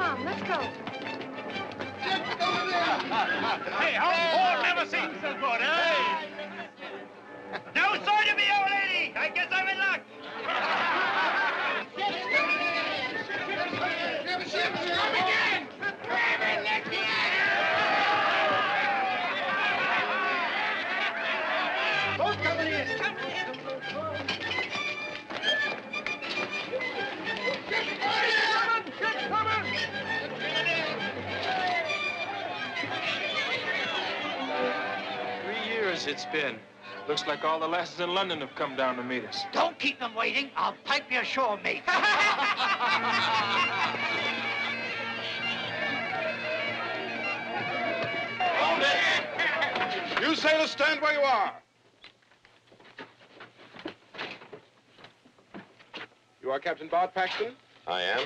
Come on, let's go. It's been. Looks like all the lasses in London have come down to meet us. Don't keep them waiting. I'll pipe you ashore, mate. You sailors stand where you are. You are Captain Bart Paxton? I am.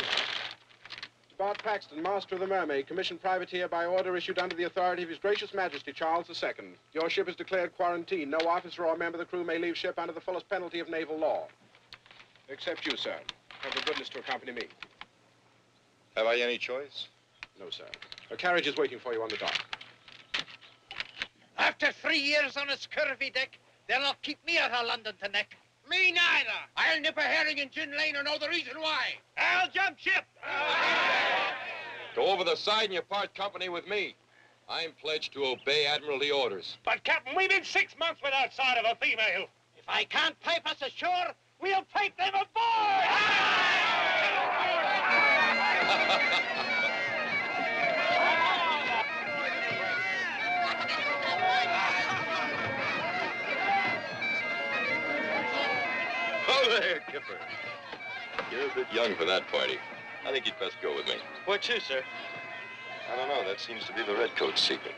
Bart Paxton, master of the Mermaid, commissioned privateer by order issued under the authority of His Gracious Majesty Charles II. Your ship is declared quarantine. No officer or member of the crew may leave ship under the fullest penalty of naval law. Except you, sir. Have the goodness to accompany me. Have I any choice? No, sir. A carriage is waiting for you on the dock. After three years on a scurvy deck, they'll not keep me out of London to neck. Me neither. I'll nip a herring in Gin Lane and know the reason why. I'll jump ship. Go over the side and you part company with me. I'm pledged to obey Admiralty orders. But, Captain, we've been six months without sight of a female. If I can't pipe us ashore, we'll pipe them aboard! There, Kipper. You're a bit young for that party. I think you'd best go with me. What to, sir? I don't know. That seems to be the Redcoat's secret.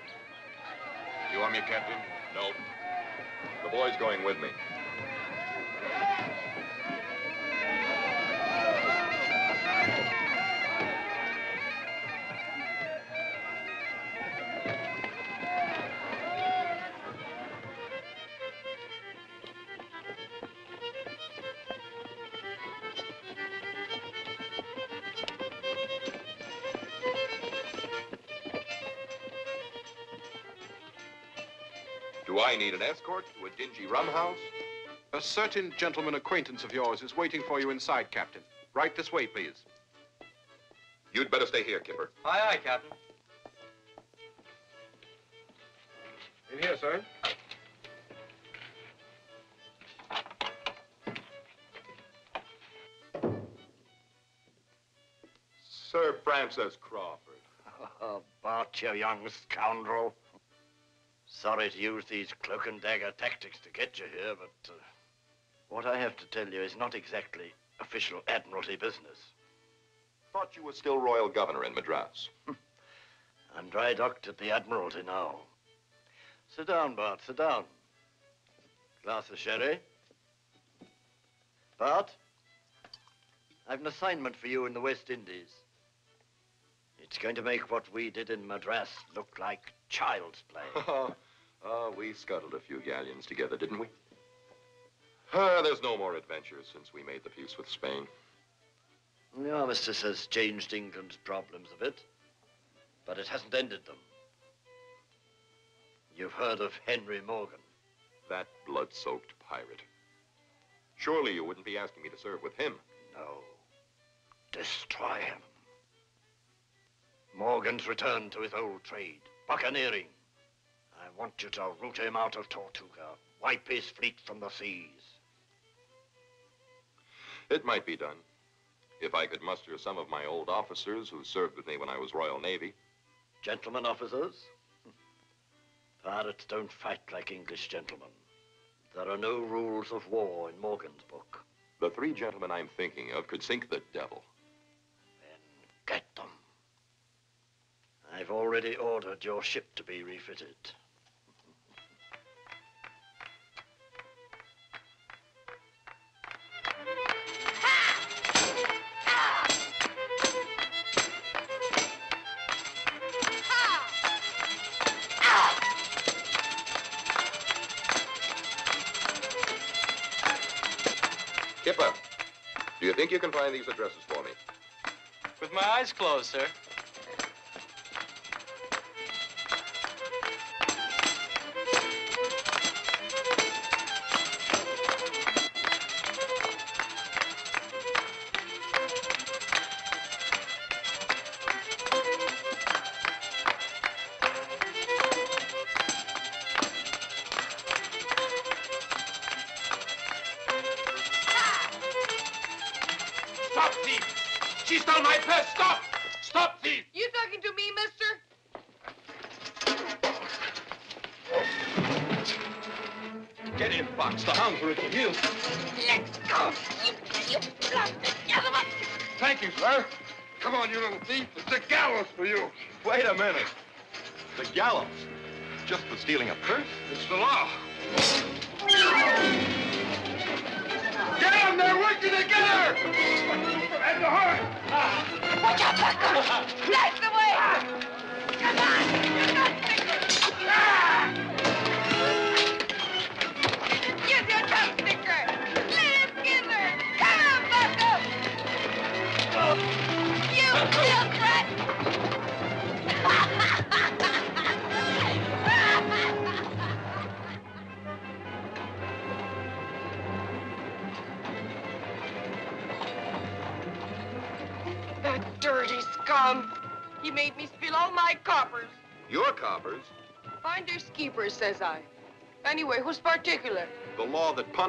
You want me, Captain? No. The boy's going with me. Need an escort to a dingy rum house? A certain gentleman acquaintance of yours is waiting for you inside, Captain. Right this way, please. You'd better stay here, Kipper. Aye, aye, Captain. In here, sir. Sir Francis Crawford. Oh, Bart, you young scoundrel. Sorry to use these cloak and dagger tactics to get you here, but uh, what I have to tell you is not exactly official Admiralty business. Thought you were still Royal Governor in Madras. I'm dry docked at the Admiralty now. Sit down, Bart, sit down. Glass of sherry. Bart, I've an assignment for you in the West Indies. It's going to make what we did in Madras look like child's play. Oh, we scuttled a few galleons together, didn't we? Ah, there's no more adventures since we made the peace with Spain. The armistice has changed England's problems a bit, but it hasn't ended them. You've heard of Henry Morgan. That blood-soaked pirate. Surely you wouldn't be asking me to serve with him. No. Destroy him. Morgan's returned to his old trade, buccaneering. I want you to root him out of Tortuga, wipe his fleet from the seas. It might be done. If I could muster some of my old officers who served with me when I was Royal Navy. Gentlemen officers, pirates don't fight like English gentlemen. There are no rules of war in Morgan's book. The three gentlemen I'm thinking of could sink the devil. Then get them. I've already ordered your ship to be refitted. Find these addresses for me? With my eyes closed, sir.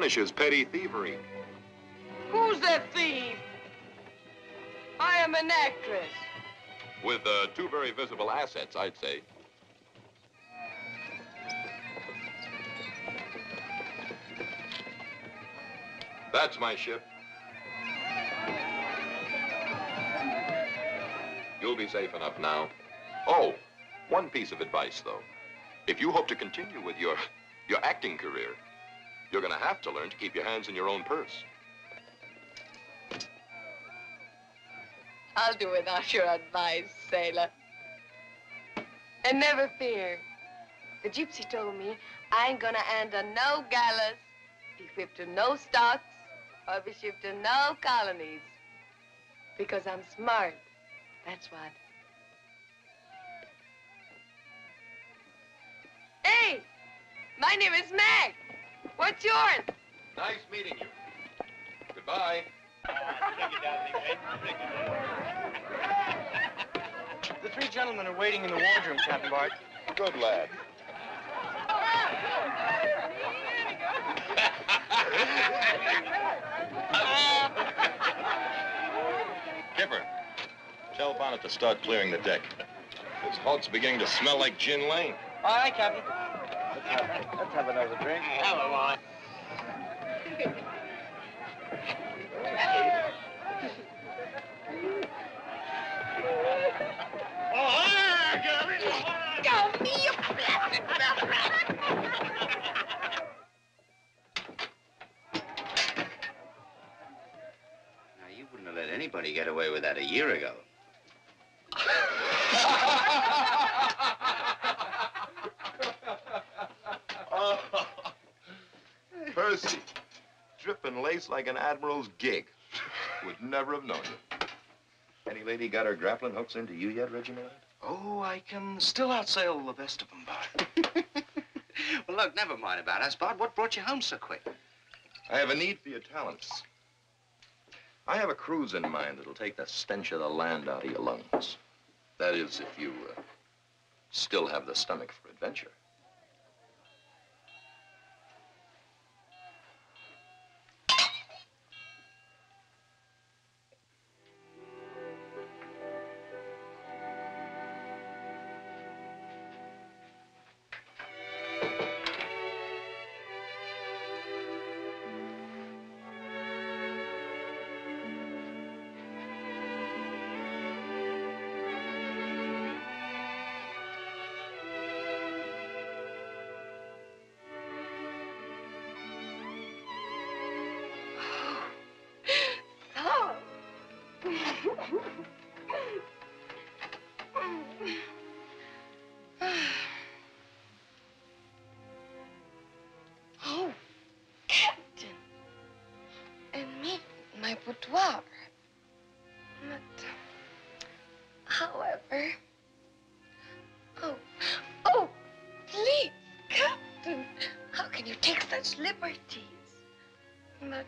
Punishes petty thievery. Who's the thief? I am an actress. With uh, two very visible assets, I'd say. That's my ship. You'll be safe enough now. Oh, one piece of advice, though. If you hope to continue with your, your acting career, you're going to have to learn to keep your hands in your own purse. I'll do without your advice, sailor. And never fear. The gypsy told me I ain't gonna enter no gallows, be whipped to no stocks, or be shipped to no colonies. Because I'm smart. That's what. Hey! My name is Mac. What's yours? Nice meeting you. Goodbye. The three gentlemen are waiting in the wardroom, Captain Bart. Good lad. Kipper, tell Bonnet to start clearing the deck. This hulk's beginning to smell like gin lane. All right, Captain. Let's have, another drink. Hello, on. Go me, you blasted filth rat! Now, you wouldn't have let anybody get away with that a year ago. Percy, dripping lace like an admiral's gig. Would never have known you. Any lady got her grappling hooks into you yet, Reginald? Oh, I can still outsail the best of them, Bart. Well, look, never mind about us, Bart. What brought you home so quick? I have a need for your talents. I have a cruise in mind that'll take the stench of the land out of your lungs. That is, if you uh, still have the stomach for adventure. Such liberties? But,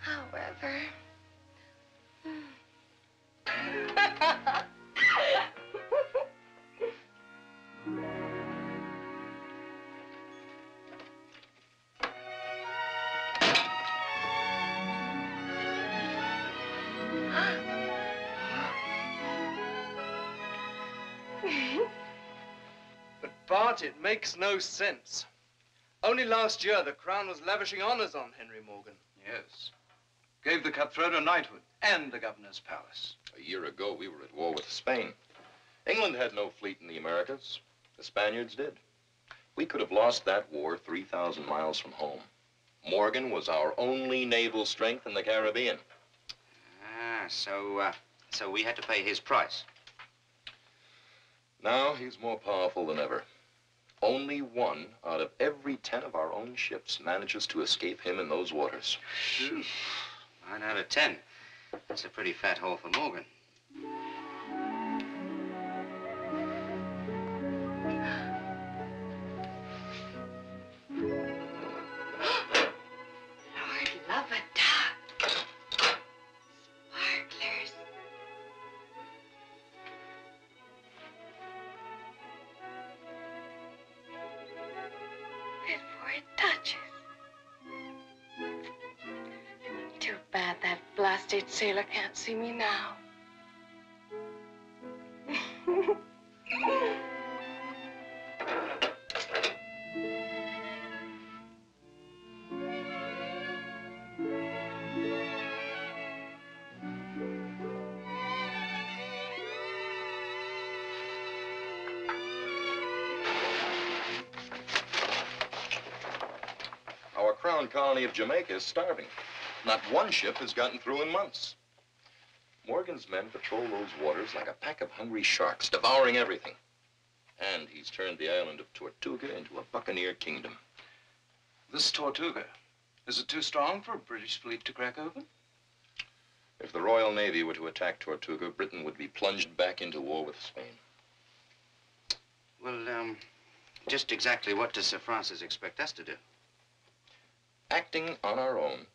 however, But, Bart, it makes no sense. Only last year, the Crown was lavishing honors on Henry Morgan. Yes. Gave the cutthroat a knighthood and the governor's palace. A year ago, we were at war with Spain. England had no fleet in the Americas. The Spaniards did. We could have lost that war 3,000 miles from home. Morgan was our only naval strength in the Caribbean. Ah, so, uh, so we had to pay his price. Now he's more powerful than ever. Only one out of every ten of our own ships manages to escape him in those waters. Nine out of ten. That's a pretty fat haul for Morgan. See me now. Our crown colony of Jamaica is starving. Not one ship has gotten through in months. Men patrol those waters like a pack of hungry sharks, devouring everything. And he's turned the island of Tortuga into a buccaneer kingdom. This Tortuga, is it too strong for a British fleet to crack open? If the Royal Navy were to attack Tortuga, Britain would be plunged back into war with Spain. Well, um, just exactly what does Sir Francis expect us to do? Acting on our own,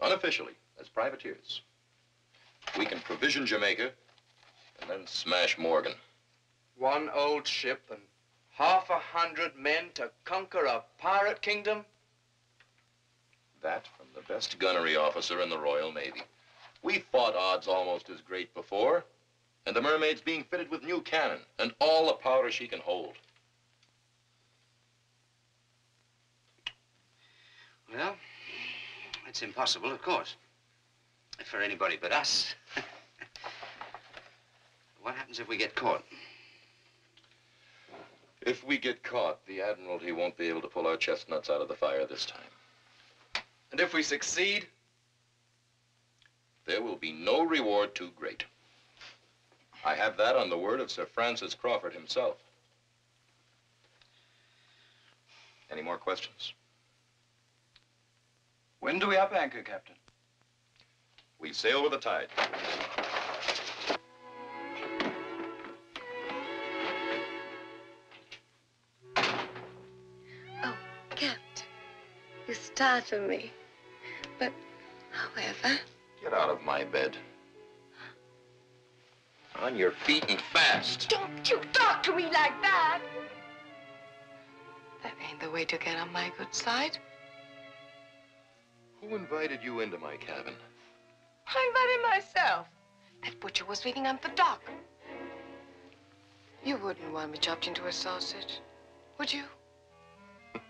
unofficially, as privateers, we can provision Jamaica and then smash Morgan. One old ship and half a hundred men to conquer a pirate kingdom? That from the best gunnery officer in the Royal Navy. We fought odds almost as great before, and the Mermaid's being fitted with new cannon and all the powder she can hold. Well, it's impossible, of course. For anybody but us. what happens if we get caught? If we get caught, the Admiralty won't be able to pull our chestnuts out of the fire this time. And if we succeed? There will be no reward too great. I have that on the word of Sir Francis Crawford himself. Any more questions? When do we up anchor, Captain? We sail with the tide. Oh, Captain, you startle me. But, however, Get out of my bed. On your feet and fast. don't you talk to me like that. That ain't the way to get on my good side. Who invited you into my cabin? I invited myself. That butcher was waiting on the dock. You wouldn't want me chopped into a sausage, would you?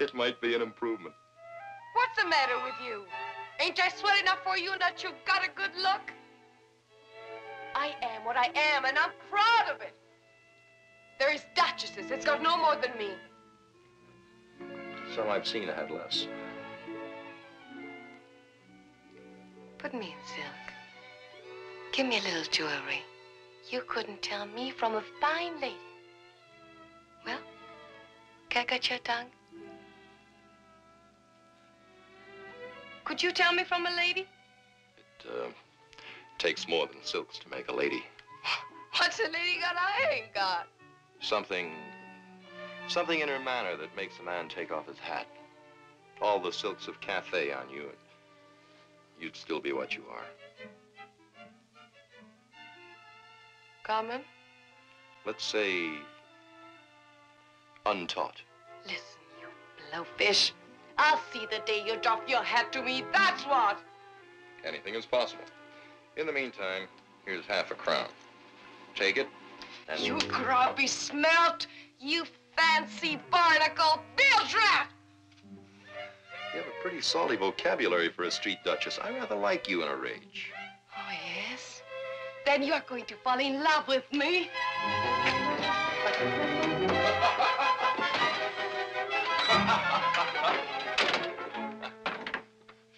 it might be an improvement. What's the matter with you? Ain't I sweat enough for you that you've got a good look? I am what I am, and I'm proud of it. There is duchesses that's got no more than me. Some I've seen had less. Put me in silk. Give me a little jewelry. You couldn't tell me from a fine lady. Well, can I cut your tongue? Won't you tell me from a lady? It uh, takes more than silks to make a lady. What's a lady got I ain't got? Something, something in her manner that makes a man take off his hat. All the silks of Cathay on you, you'd still be what you are. Common? Let's say untaught. Listen, you blowfish. I'll see the day you drop your hat to me, that's what. Anything is possible. In the meantime, here's half a crown. Take it, and You grubby smelt, you fancy barnacle bilge rat! You have a pretty salty vocabulary for a street duchess. I rather like you in a rage. Oh, yes? Then you're going to fall in love with me.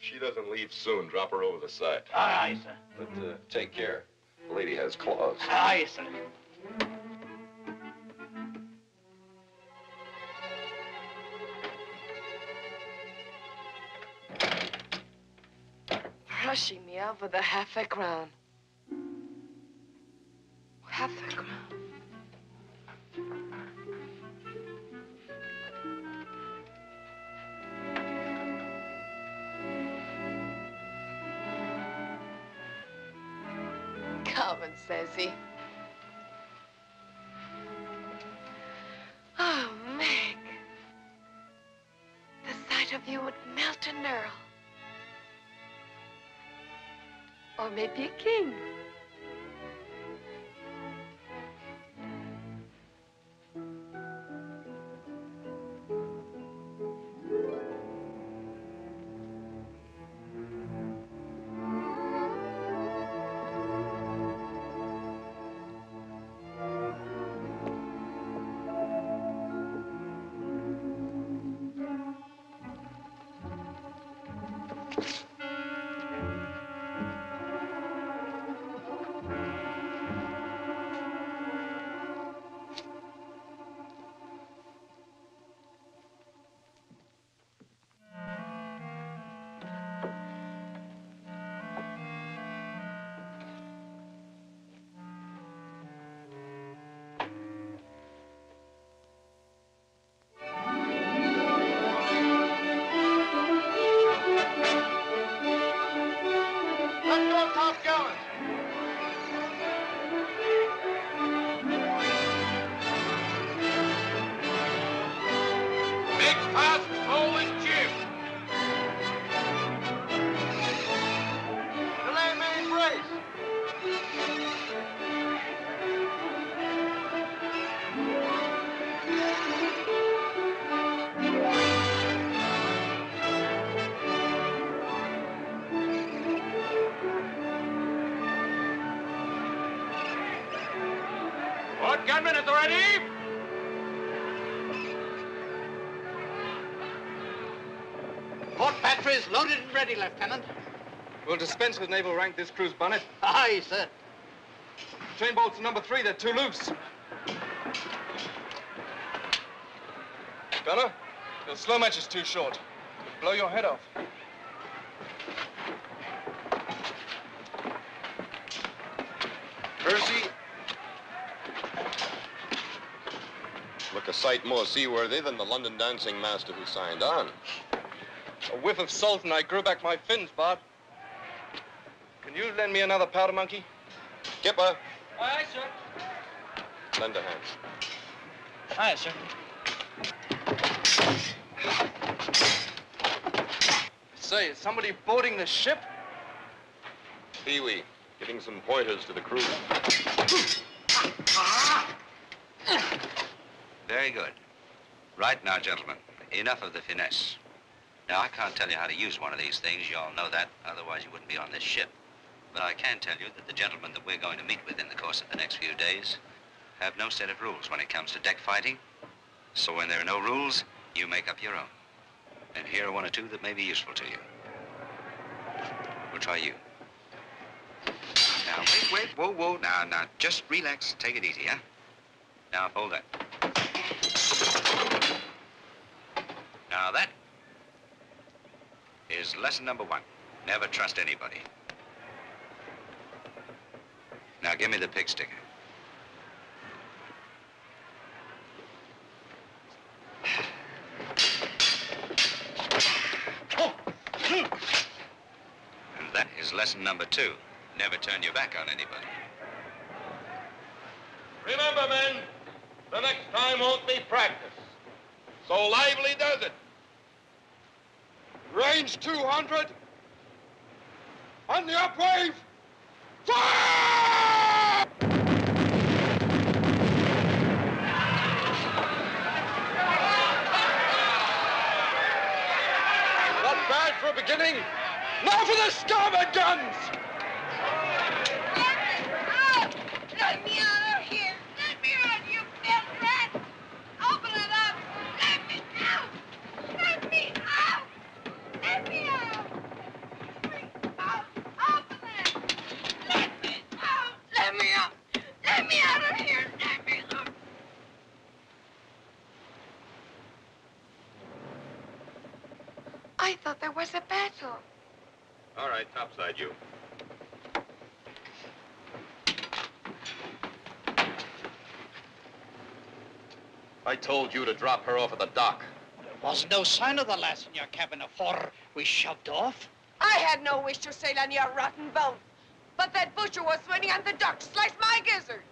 She doesn't leave soon, drop her over the side. Aye, aye, sir. But uh, take care. The lady has claws. Aye, sir. Rushing me out with a half a crown. Half a crown. Common, says he. Oh, Meg. The sight of you would melt an earl. Or maybe a ready, Lieutenant. We'll dispense with naval rank this cruise, bonnet. Aye, sir. Chain bolts to number three, they're too loose. Gunner, your slow match is too short. It'll blow your head off. Percy. Look a sight more seaworthy than the London dancing master who signed on. A whiff of salt and I grew back my fins, Bart. Can you lend me another powder monkey? Skipper, Aye, sir. lend a hand. Aye, sir. Say, is somebody boarding the ship? Pee-wee, giving some pointers to the crew. Very good. Right now, gentlemen, enough of the finesse. Now, I can't tell you how to use one of these things. You all know that. Otherwise, you wouldn't be on this ship. But I can tell you that the gentlemen that we're going to meet with in the course of the next few days have no set of rules when it comes to deck fighting. So when there are no rules, you make up your own. And here are one or two that may be useful to you. We'll try you. Now, wait, wait, whoa, whoa. Now, now, just relax. Take it easy, huh? Now, hold that. Now, that is lesson number one. Never trust anybody. Now give me the pig sticker. And that is lesson number two. Never turn your back on anybody. Remember, men, the next time won't be practice. So lively does it. Range 200. On the upwave. Fire! Not bad for a beginning. Now for the starboard guns! Out! Let me out of here! Let me out, you dead rat! Open it up! Let me out! Let me out! Let me out! Out! Open it! Let me out! Let me out! Let me out of here! Let me out! I thought there was a battle. All right, you. I told you to drop her off at the dock. There was no sign of the lass in your cabin afore we shoved off. I had no wish to sail on your rotten boat. But that butcher was swimming on the dock, sliced my gizzard.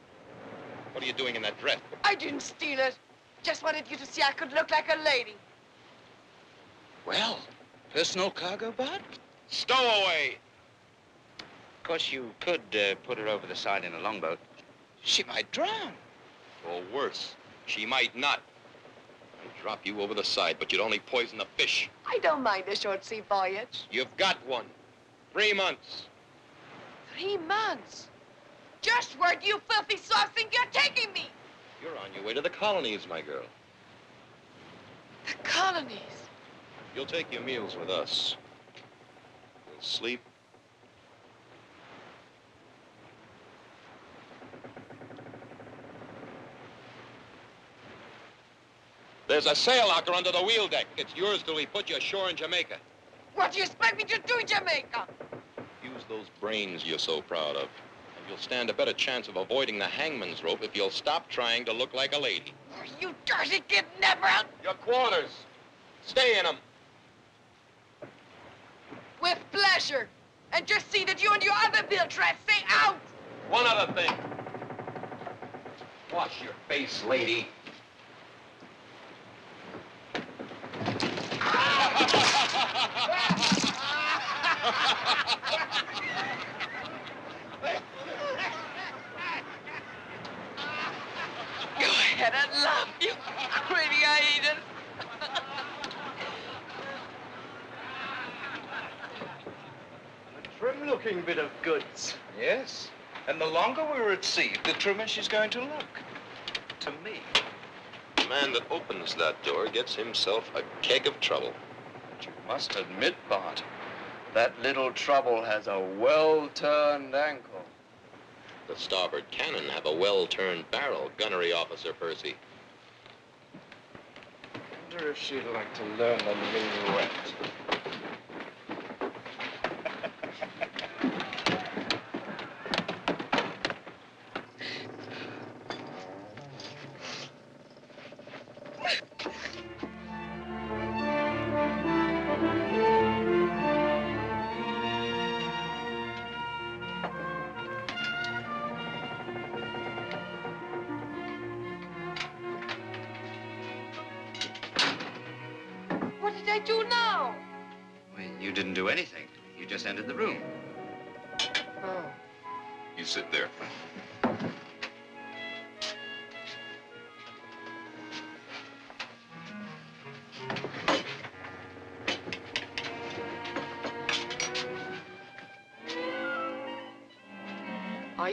What are you doing in that dress? I didn't steal it. Just wanted you to see I could look like a lady. Well, personal cargo, Bud? Stowaway! Of course, you could uh, put her over the side in a longboat. She might drown. Or worse, she might not. I'd drop you over the side, but you'd only poison the fish. I don't mind a short sea voyage. You've got one. Three months. Three months. Just where do you filthy soft think you're taking me? You're on your way to the colonies, my girl. The colonies. You'll take your meals with us. You'll sleep. There's a sail locker under the wheel deck. It's yours till we put you ashore in Jamaica. What do you expect me to do, in Jamaica? Use those brains you're so proud of. And you'll stand a better chance of avoiding the hangman's rope if you'll stop trying to look like a lady. Oh, you dirty kidnapper! Your quarters. Stay in them. With pleasure. And just see that you and your other bill rats stay out! One other thing. Wash your face, lady. Go ahead, I love you, pretty Aiden. Trim-looking bit of goods. Yes. And the longer we're at sea, the trimmer she's going to look. To me. The man that opens that door gets himself a keg of trouble. But you must admit, Bart, that little trouble has a well-turned ankle. The starboard cannon have a well-turned barrel, gunnery officer Percy. wonder if she'd like to learn the minuet.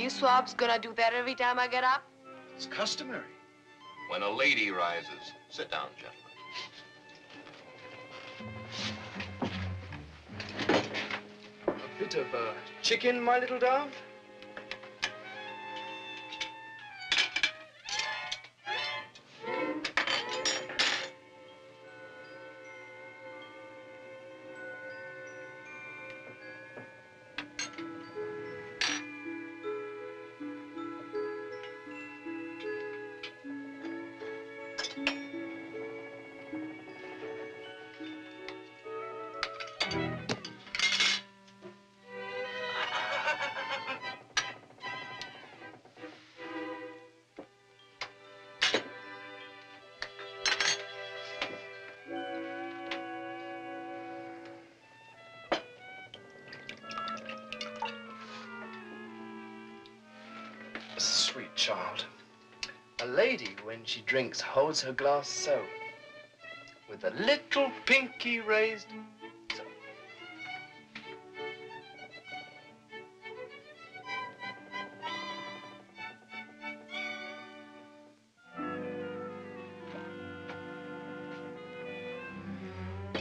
You swabs gonna do that every time I get up? It's customary. When a lady rises, sit down, gentlemen. A bit of uh, chicken, my little dove? When she drinks, holds her glass so, with a little pinky raised. so.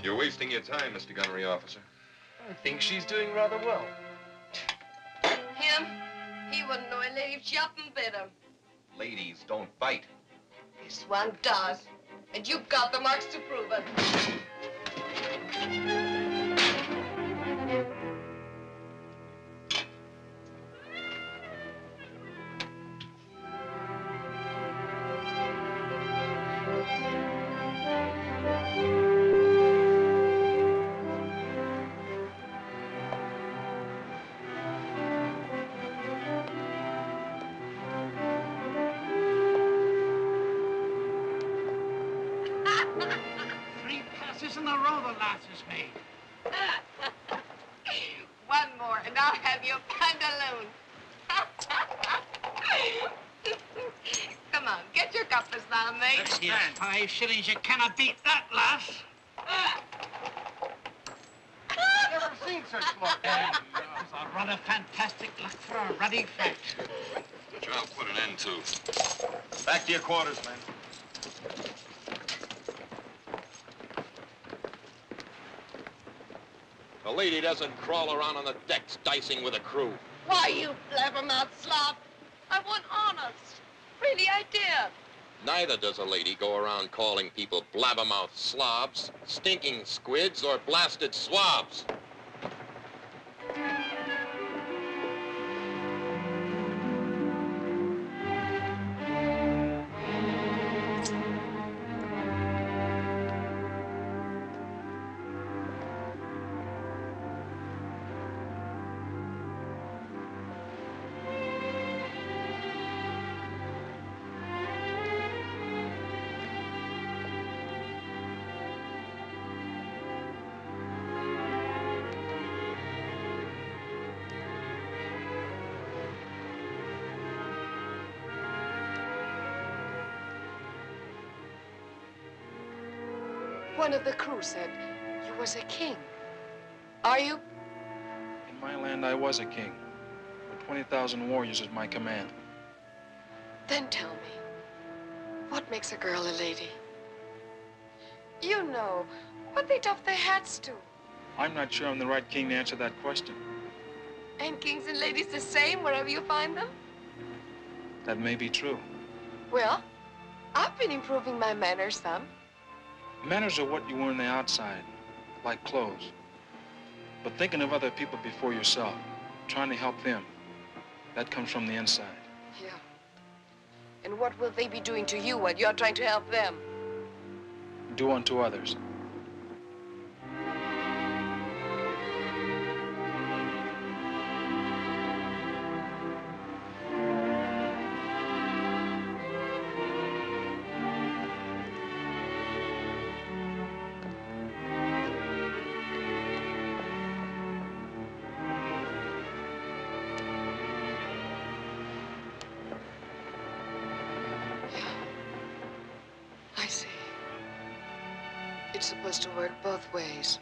You're wasting your time, Mr. Gunnery Officer. I think she's doing rather well. Him? He wouldn't know a lady if she up and bit him. Ladies don't bite. This one does. And you've got the marks to prove it. Five shillings, you cannot beat that, lass. Never seen such smoke. It's a rather fantastic luck for a ruddy fat. Which I'll put an end to. Back to your quarters, men. A lady doesn't crawl around on the decks dicing with a crew. Why, you blabbermouth slob? I want honest. Really, I did. Neither does a lady go around calling people blabbermouth slobs, stinking squids, or blasted swabs. One of the crew said you was a king. Are you? In my land, I was a king, with 20,000 warriors at my command. Then tell me, what makes a girl a lady? You know, what they doff their hats to. I'm not sure I'm the right king to answer that question. Ain't kings and ladies the same wherever you find them? That may be true. Well, I've been improving my manners some. Manners are what you wear on the outside, like clothes. But thinking of other people before yourself, trying to help them, that comes from the inside. Yeah. And what will they be doing to you while you're trying to help them? Do unto others. Supposed to work both ways.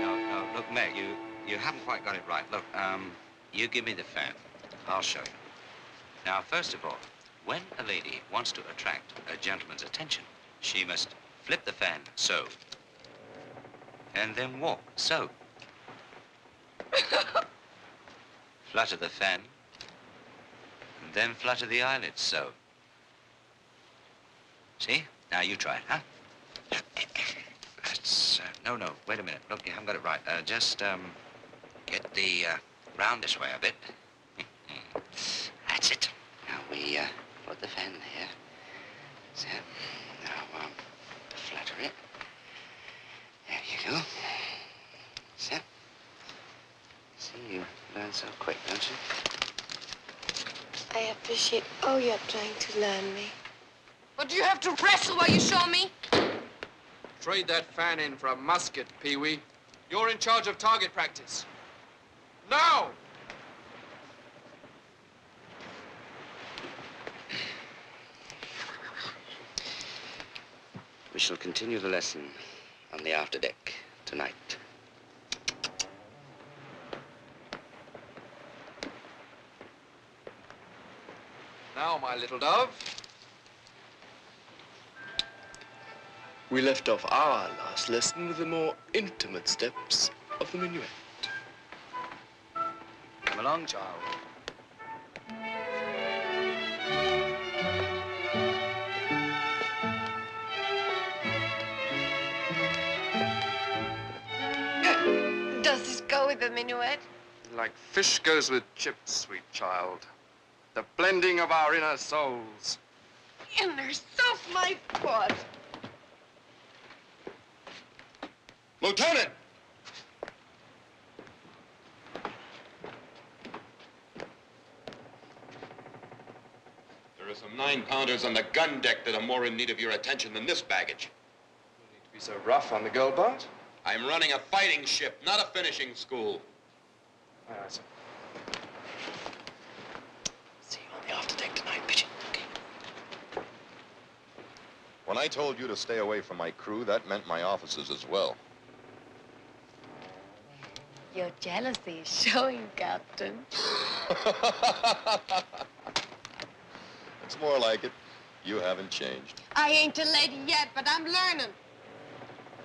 No, no, look, Meg, you, you haven't quite got it right. Look, um, you give me the fan. I'll show you. Now, first of all, when a lady wants to attract a gentleman's attention, she must flip the fan so. And then walk so. flutter the fan. And then flutter the eyelids so. See? Now you try it, huh? That's, uh, no, no, wait a minute. Look, you haven't got it right. Uh, just, um, get the, uh, round this way a bit. That's it. Now we, uh, put the fan there. So, now, um, flutter it. There you go. So. See, you learn so quick, don't you? I appreciate all you're trying to learn me. But do you have to wrestle while you show me? Trade that fan in for a musket, Pee-wee. You're in charge of target practice. Now! We shall continue the lesson on the after deck tonight. Now, my little dove. We left off our last lesson with the more intimate steps of the minuet. Come along, child. The minuet? Like fish goes with chips, sweet child. The blending of our inner souls. Inner self, my foot. Lieutenant! There are some nine-pounders on the gun deck that are more in need of your attention than this baggage. You need to be so rough on the gold boat? I'm running a fighting ship, not a finishing school. Aye, aye, sir. See you on the after deck tonight, Pigeon. When I told you to stay away from my crew, that meant my officers as well. Your jealousy is showing, Captain. It's more like it. You haven't changed. I ain't a lady yet, but I'm learning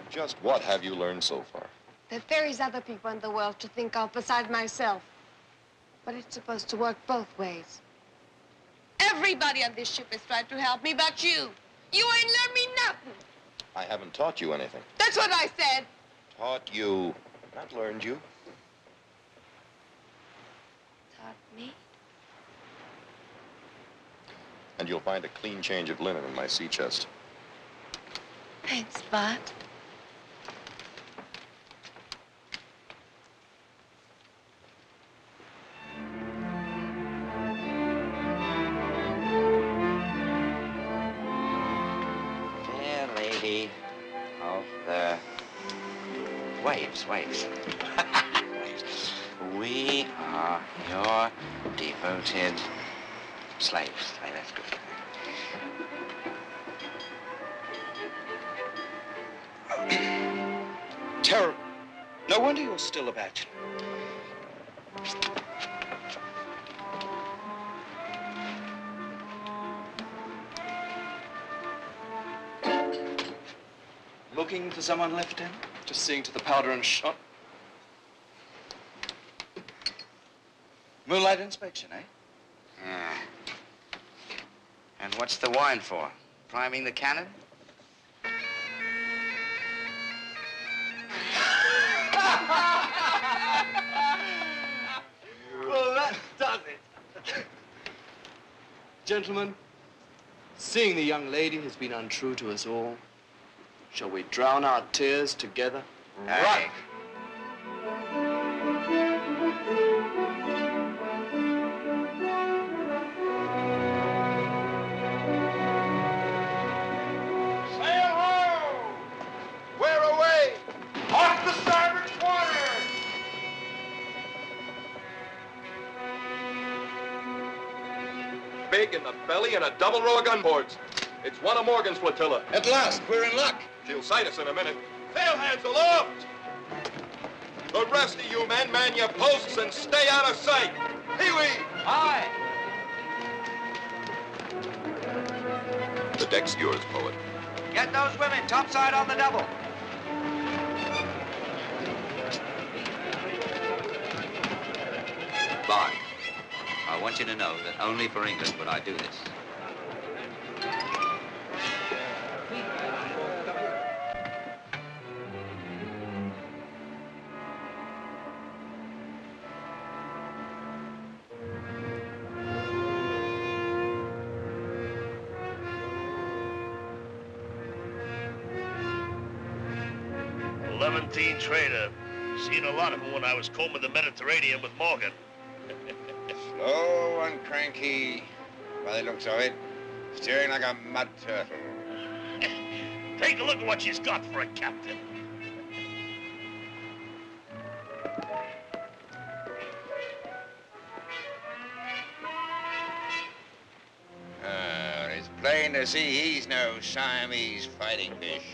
Just what have you learned so far? that there is other people in the world to think of besides myself. But it's supposed to work both ways. Everybody on this ship is trying to help me but you. You ain't learned me nothing. I haven't taught you anything. That's what I said. Taught you, not learned you. Taught me? And you'll find a clean change of linen in my sea chest. Thanks, Bart. Waves. we are your devoted slaves. Hey, that's good. Terrible. No wonder you're still a bachelor. Looking for someone, left Lieutenant? Just seeing to the powder and shot. Moonlight inspection, eh? Yeah. And what's the wine for? Priming the cannon? Well, that does it. Gentlemen, seeing the young lady has been untrue to us all, shall we drown our tears together? Mm-hmm. Right. Sail ho! Wear away! Off the starboard quarter! Big in the belly and a double row of gunports. It's one of Morgan's flotilla. At last, we're in luck. She'll sight us in a minute. Sail hands aloft! The rest of you men, man your posts and stay out of sight. Pee-wee! Aye. The deck's yours, poet. Get those women topside on the double. Bond, I want you to know that only for England would I do this. When I was combing the Mediterranean with Morgan. Slow and cranky, by the looks of it. Steering like a mud turtle. Take a look at what she's got for a captain. Uh, it's plain to see he's no Siamese fighting fish.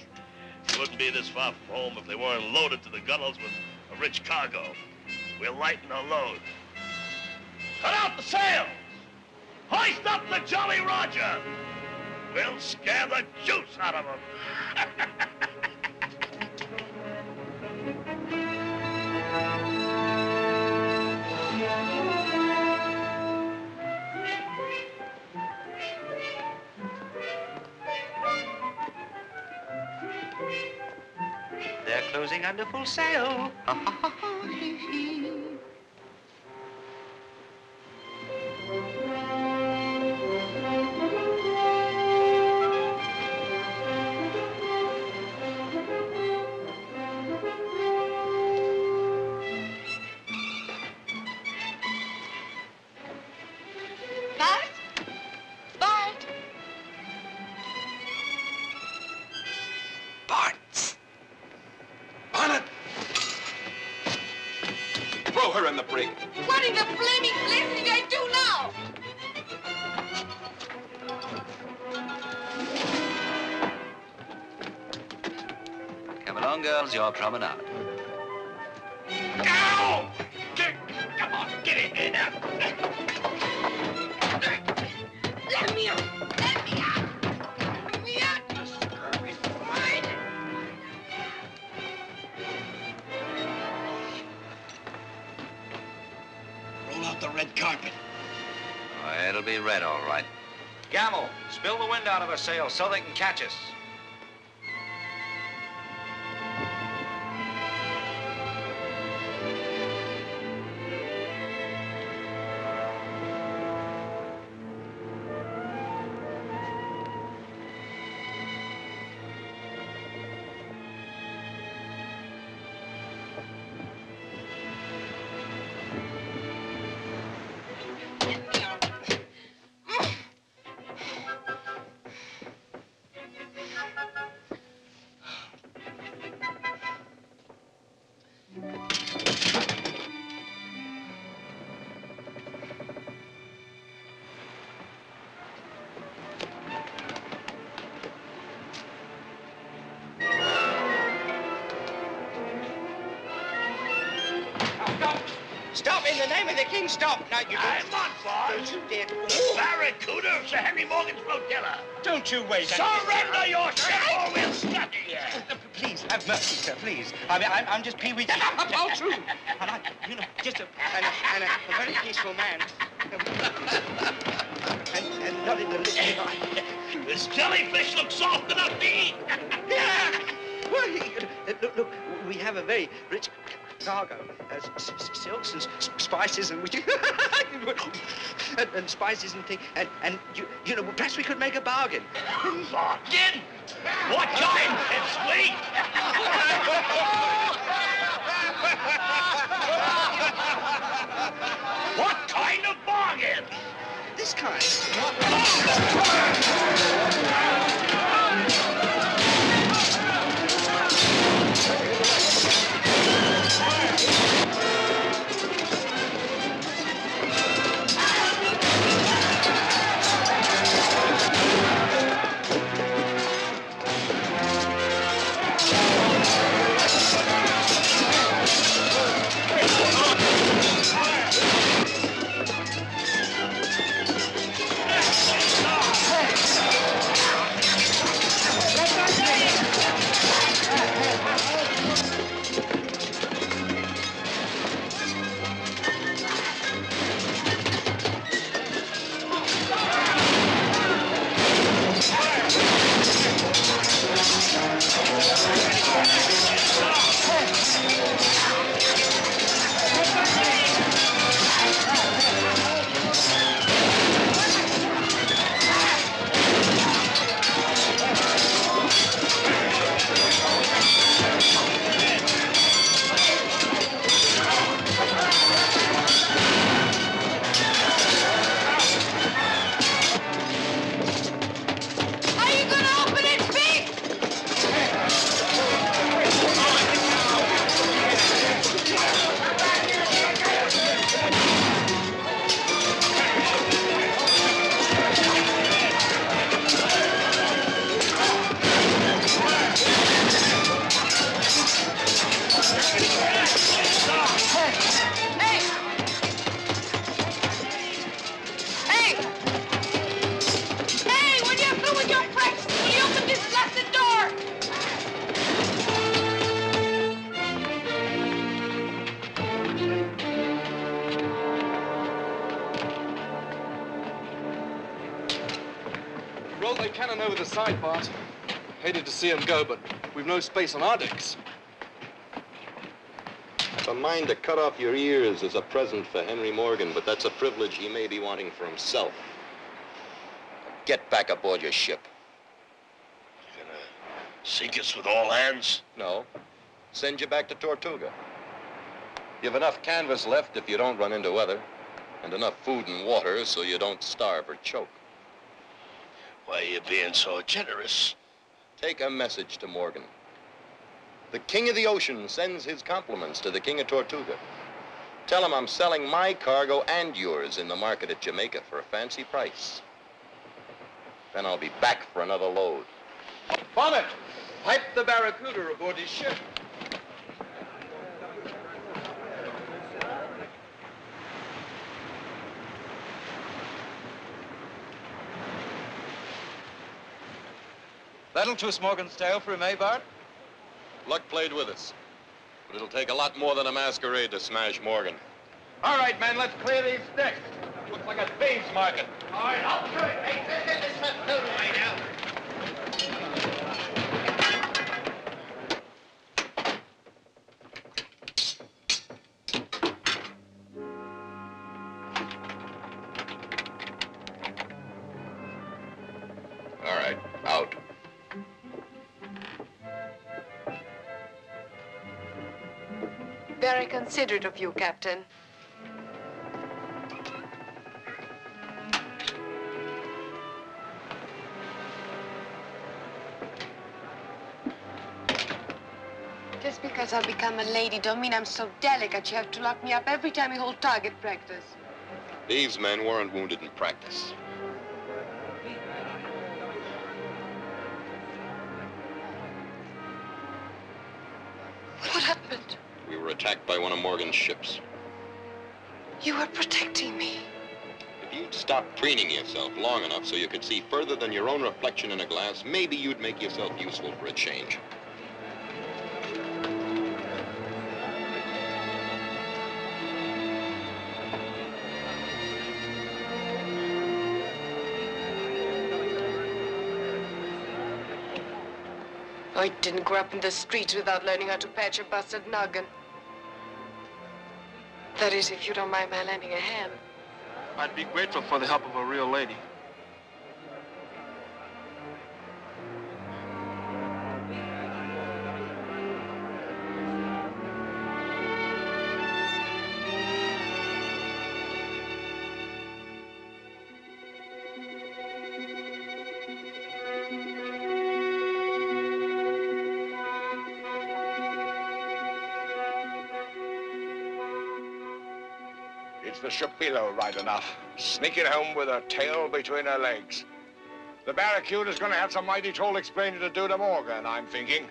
Wouldn't be this far from home if they weren't loaded to the gunnels with rich cargo. We'll lighten our load. Cut out the sails! Hoist up the Jolly Roger! We'll scare the juice out of them. Full sail. Along, girls, your promenade. Ow! Get, come on, get in here now. Let me out! Let me out! Let me out, you scurvy swine! Roll out the red carpet. Oh, it'll be red, all right. Gammel, spill the wind out of her sails so they can catch us. In the name of the king, stop. Now you I'm not, boss. Don't you dare. Barracuda of Sir Henry Morgan's flotilla. Don't you wait. Surrender your ship or we'll scatter you. Please, have mercy, sir, please. I mean, I'm, I'm just Pee Wee. All true. And I, you know, just a, and a, and a, a very peaceful man. and, and not in the least. This jellyfish looks soft enough to eat. Yeah. Well, look, look, we have a very rich cargo, uh, silks and spices and which, and, and spices and things, and and you, you know, perhaps we could make a bargain. Bargain? What kind? It's sweet. what kind of bargain? This kind. See him go, but we've no space on our decks. I've a mind to cut off your ears as a present for Henry Morgan, but that's a privilege he may be wanting for himself. Get back aboard your ship. You're gonna sink us with all hands? No. Send you back to Tortuga. You've enough canvas left if you don't run into weather, and enough food and water so you don't starve or choke. Why are you being so generous? Take a message to Morgan. The King of the Ocean sends his compliments to the King of Tortuga. Tell him I'm selling my cargo and yours in the market at Jamaica for a fancy price. Then I'll be back for another load. Bonnet! Pipe the Barracuda aboard his ship. That'll twist Morgan's tail for him, eh, Bart? Luck played with us. But it'll take a lot more than a masquerade to smash Morgan. All right, men, let's clear these decks. Looks like a thieves' market. All right, I'll do it. Hey, this is a little way now. Considerate of you, Captain. Just because I've become a lady don't mean I'm so delicate you have to lock me up every time you hold target practice. These men weren't wounded in practice. Attacked by one of Morgan's ships. You were protecting me. If you'd stop preening yourself long enough so you could see further than your own reflection in a glass, maybe you'd make yourself useful for a change. I didn't grow up in the streets without learning how to patch a busted noggin. That is, if you don't mind my lending a hand. I'd be grateful for the help of a real lady. Below, right enough. Sneaking home with her tail between her legs. The Barracuda's gonna have some mighty tall explaining to do to Morgan, I'm thinking.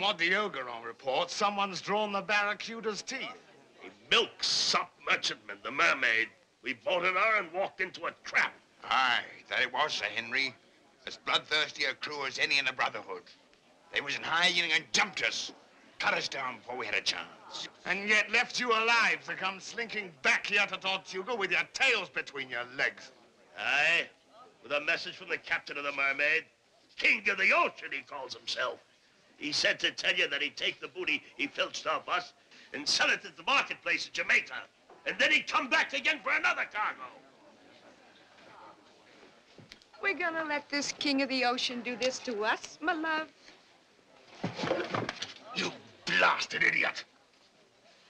From what the Ogeron reports, someone's drawn the Barracuda's teeth. Milk sop merchantman, the mermaid. We boarded her and walked into a trap. Aye, that it was, Sir Henry. As bloodthirsty a crew as any in the Brotherhood. They was in hiding and jumped us. Cut us down before we had a chance. And yet left you alive to come slinking back here to Tortuga with your tails between your legs. Aye, with a message from the captain of the mermaid. King of the ocean, he calls himself. He said to tell you that he'd take the booty he filched off us and sell it at the marketplace in Jamaica. And then he'd come back again for another cargo. We're gonna let this king of the ocean do this to us, my love. You blasted idiot!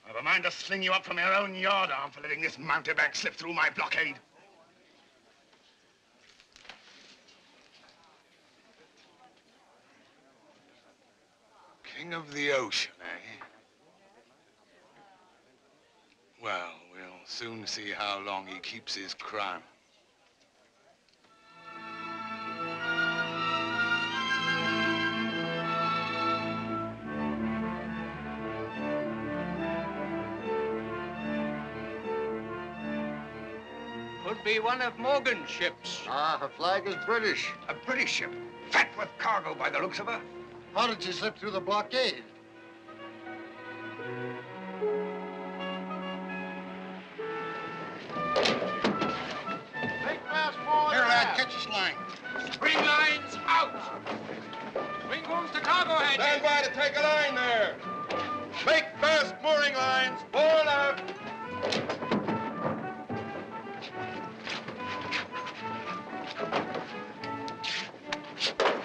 I've a mind to sling you up from your own yardarm for letting this mountebank slip through my blockade. King of the ocean, eh? Well, we'll soon see how long he keeps his crime. Could be one of Morgan's ships. Ah, her flag is British. A British ship, fat with cargo by the looks of her. How did she slip through the blockade? Make fast forward. Here, lad, catch a slang. Spring lines out. Swing booms to cargo head. Stand by to take a line there. Make fast mooring lines. Fore left.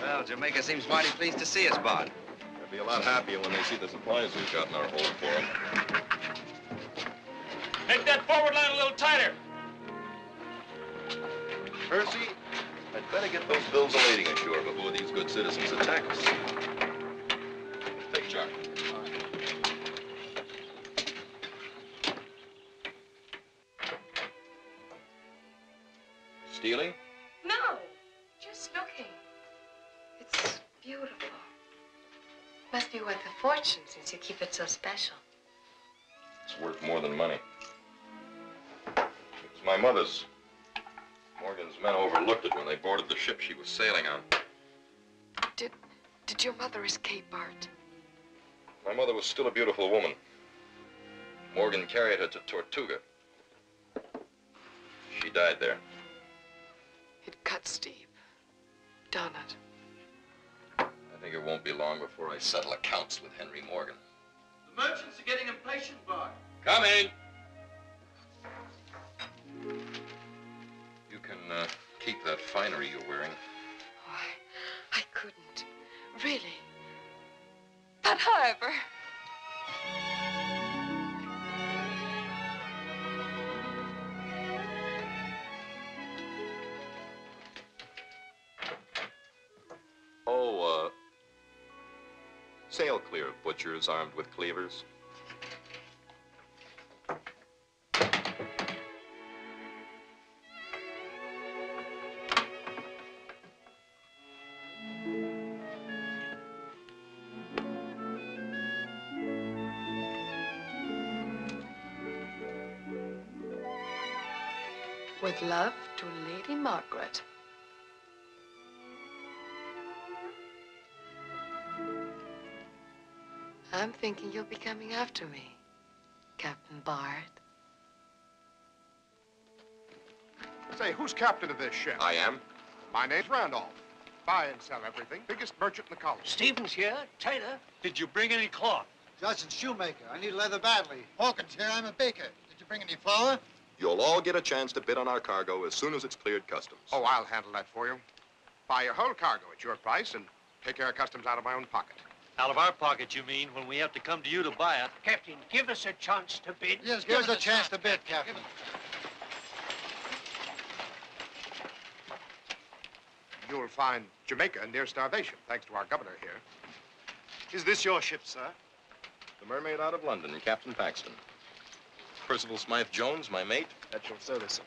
Well, Jamaica seems mighty pleased to see us, Bart. They'll be a lot happier when they see the supplies we've got in our hold for them. Make that forward line a little tighter. Percy, I'd better get those bills of lading ashore before these good citizens attack us. Take charge. Stealing? No, be worth a fortune since you keep it so special. It's worth more than money. It's my mother's. Morgan's men overlooked it when they boarded the ship she was sailing on. Did did your mother escape, Bart? My mother was still a beautiful woman. Morgan carried her to Tortuga. She died there. It cuts deep. Done it. I think it won't be long before I settle accounts with Henry Morgan. The merchants are getting impatient, Bart. Coming! You can uh, keep that finery you're wearing. I couldn't. Really. But however. Sail clear, butchers armed with cleavers. With love to Lady Margaret. I'm thinking you'll be coming after me, Captain Bart. Say, who's captain of this ship? I am. My name's Randolph. Buy and sell everything. Biggest merchant in the colony. Stevens here, tailor. Did you bring any cloth? Judson's shoemaker. I need leather badly. Hawkins here, I'm a baker. Did you bring any flour? You'll all get a chance to bid on our cargo as soon as it's cleared customs. Oh, I'll handle that for you. Buy your whole cargo at your price and take care of customs out of my own pocket. Out of our pocket, you mean, when we have to come to you to buy it. Captain, give us a chance to bid. Yes, give, us a chance to bid, Captain. You'll find Jamaica near starvation, thanks to our governor here. Is this your ship, sir? The mermaid out of London, Captain Paxton. Percival Smythe Jones, my mate. At your service, sir.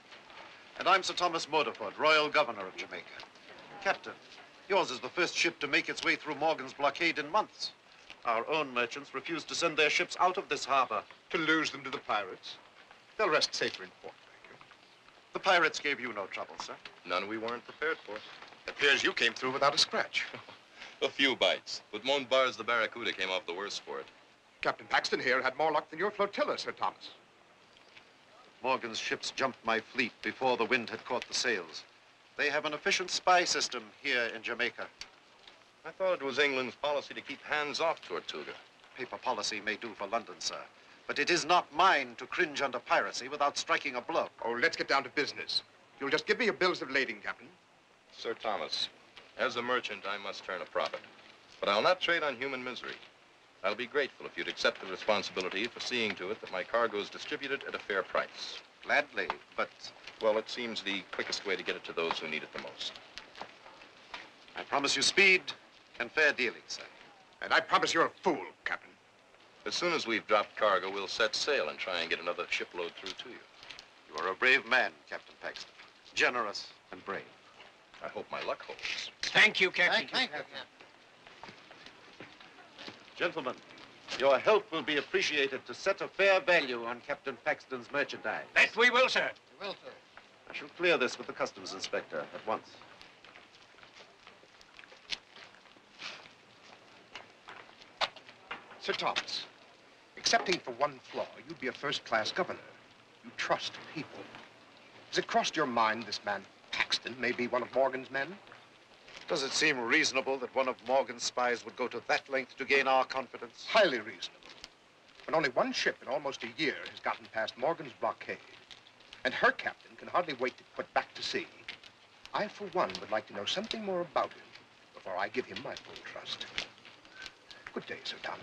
And I'm Sir Thomas Modyford, Royal Governor of Jamaica. Captain, yours is the first ship to make its way through Morgan's blockade in months. Our own merchants refuse to send their ships out of this harbor. To lose them to the pirates? They'll rest safer in port, thank you. The pirates gave you no trouble, sir. None we weren't prepared for. It Appears you came through without a scratch. A few bites. With Montbars, the Barracuda came off the worst for it. Captain Paxton here had more luck than your flotilla, Sir Thomas. Morgan's ships jumped my fleet before the wind had caught the sails. They have an efficient spy system here in Jamaica. I thought it was England's policy to keep hands off Tortuga. Paper policy may do for London, sir. But it is not mine to cringe under piracy without striking a blow. Oh, let's get down to business. You'll just give me your bills of lading, Captain. Sir Thomas, as a merchant, I must turn a profit. But I'll not trade on human misery. I'll be grateful if you'd accept the responsibility for seeing to it that my cargo is distributed at a fair price. Gladly, but... Well, it seems the quickest way to get it to those who need it the most. I promise you speed and fair dealing, sir. And I promise you're a fool, Captain. As soon as we've dropped cargo, we'll set sail and try and get another shipload through to you. You are a brave man, Captain Paxton. Generous and brave. I hope my luck holds. Thank you, Captain. Thank you, Gentlemen, your help will be appreciated to set a fair value on Captain Paxton's merchandise. That we will, sir. We will, sir. I shall clear this with the customs inspector at once. Sir Thomas, excepting for one flaw, you'd be a first-class governor. You trust people. Has it crossed your mind this man Paxton may be one of Morgan's men? Does it seem reasonable that one of Morgan's spies would go to that length to gain our confidence? Highly reasonable. When only one ship in almost a year has gotten past Morgan's blockade, and her captain can hardly wait to put back to sea, I, for one, would like to know something more about him before I give him my full trust. Good day, Sir Thomas.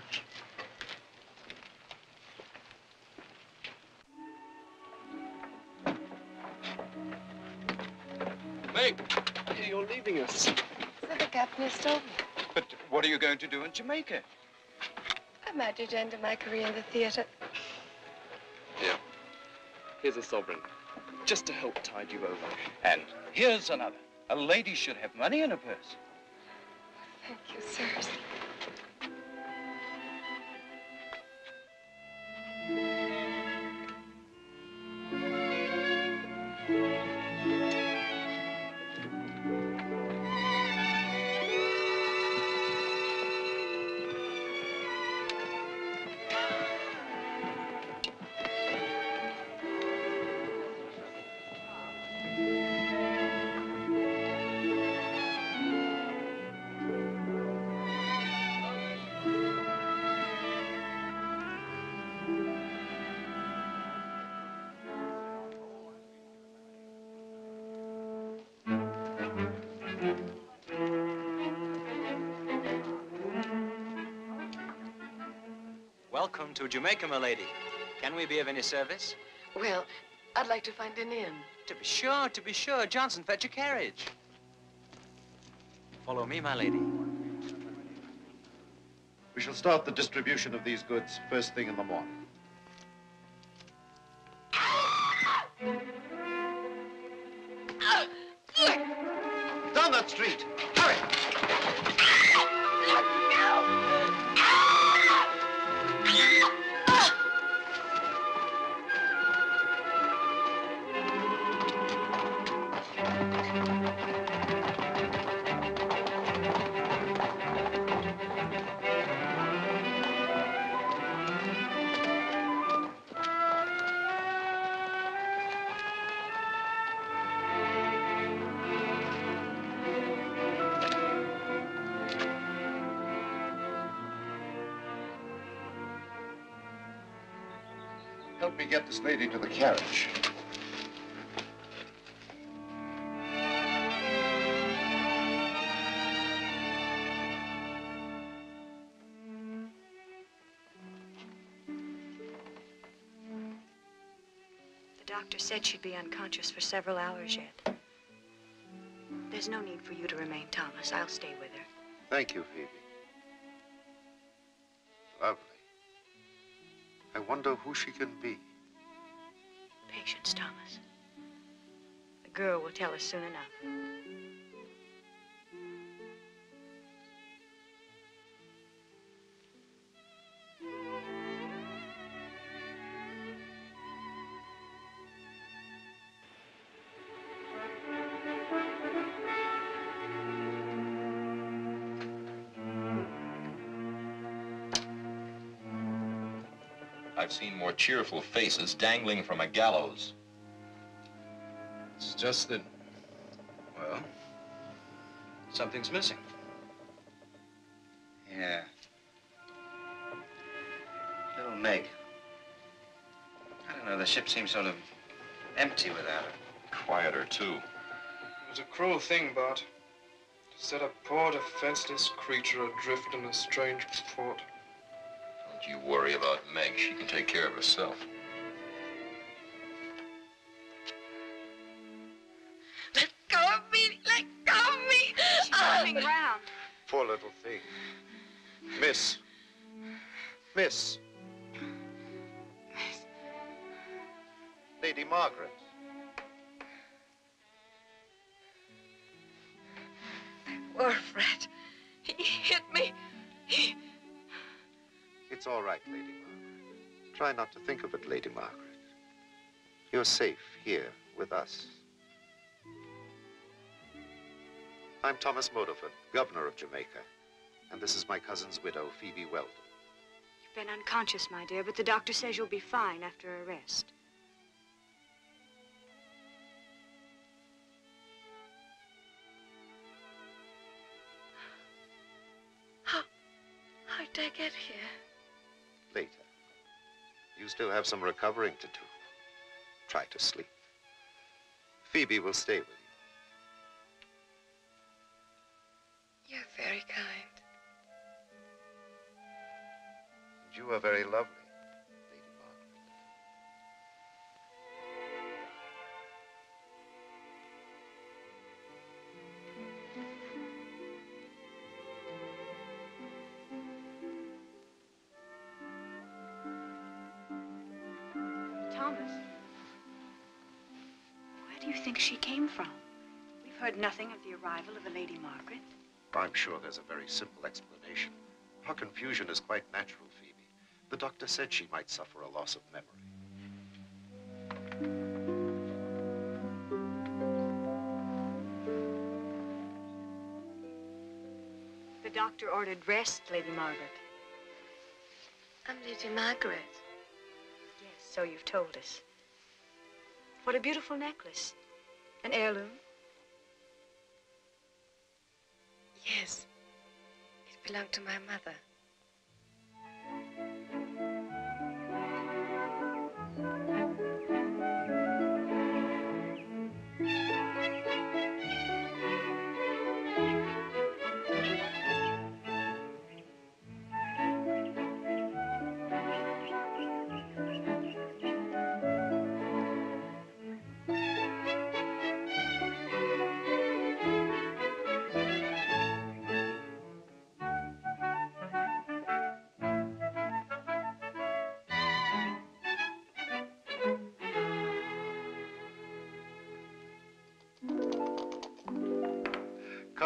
Meg, you're leaving us. So the captain has told me. But what are you going to do in Jamaica? I might just end my career in the theater. Here. Here's a sovereign. Just to help tide you over. And here's another. A lady should have money in her purse. Thank you, sirs. Welcome to Jamaica, my lady. Can we be of any service? Well, I'd like to find an inn. To be sure, to be sure. Johnson, fetch a carriage. Follow me, my lady. We shall start the distribution of these goods first thing in the morning. Me get this lady to the carriage. The doctor said she'd be unconscious for several hours yet. There's no need for you to remain, Thomas. I'll stay with her. Thank you, Phoebe. Lovely. I wonder who she can be. Girl will tell us soon enough. I've seen more cheerful faces dangling from a gallows. It's just that, well, something's missing. Yeah. Little Meg. I don't know, the ship seems sort of empty without her. Quieter, too. It was a cruel thing, Bart. To set a poor defenseless creature adrift in a strange port. Don't you worry about Meg. She can take care of herself. Little thing. Miss. Miss. Lady Margaret. Poor Fred. He hit me. He... It's all right, Lady Margaret. Try not to think of it, Lady Margaret. You're safe here with us. I'm Thomas Modyford, governor of Jamaica. And this is my cousin's widow, Phoebe Weldon. You've been unconscious, my dear, but the doctor says you'll be fine after a rest. How... How'd I get here? Later. You still have some recovering to do. Try to sleep. Phoebe will stay with you. You're very kind. You are very lovely. Lady Margaret. Thomas. Where do you think she came from? We've heard nothing of the arrival of the Lady Margaret. I'm sure there's a very simple explanation. Her confusion is quite natural. The doctor said she might suffer a loss of memory. The doctor ordered rest, Lady Margaret. I'm Lady Margaret. Yes, so you've told us. What a beautiful necklace. An heirloom. Yes. It belonged to my mother.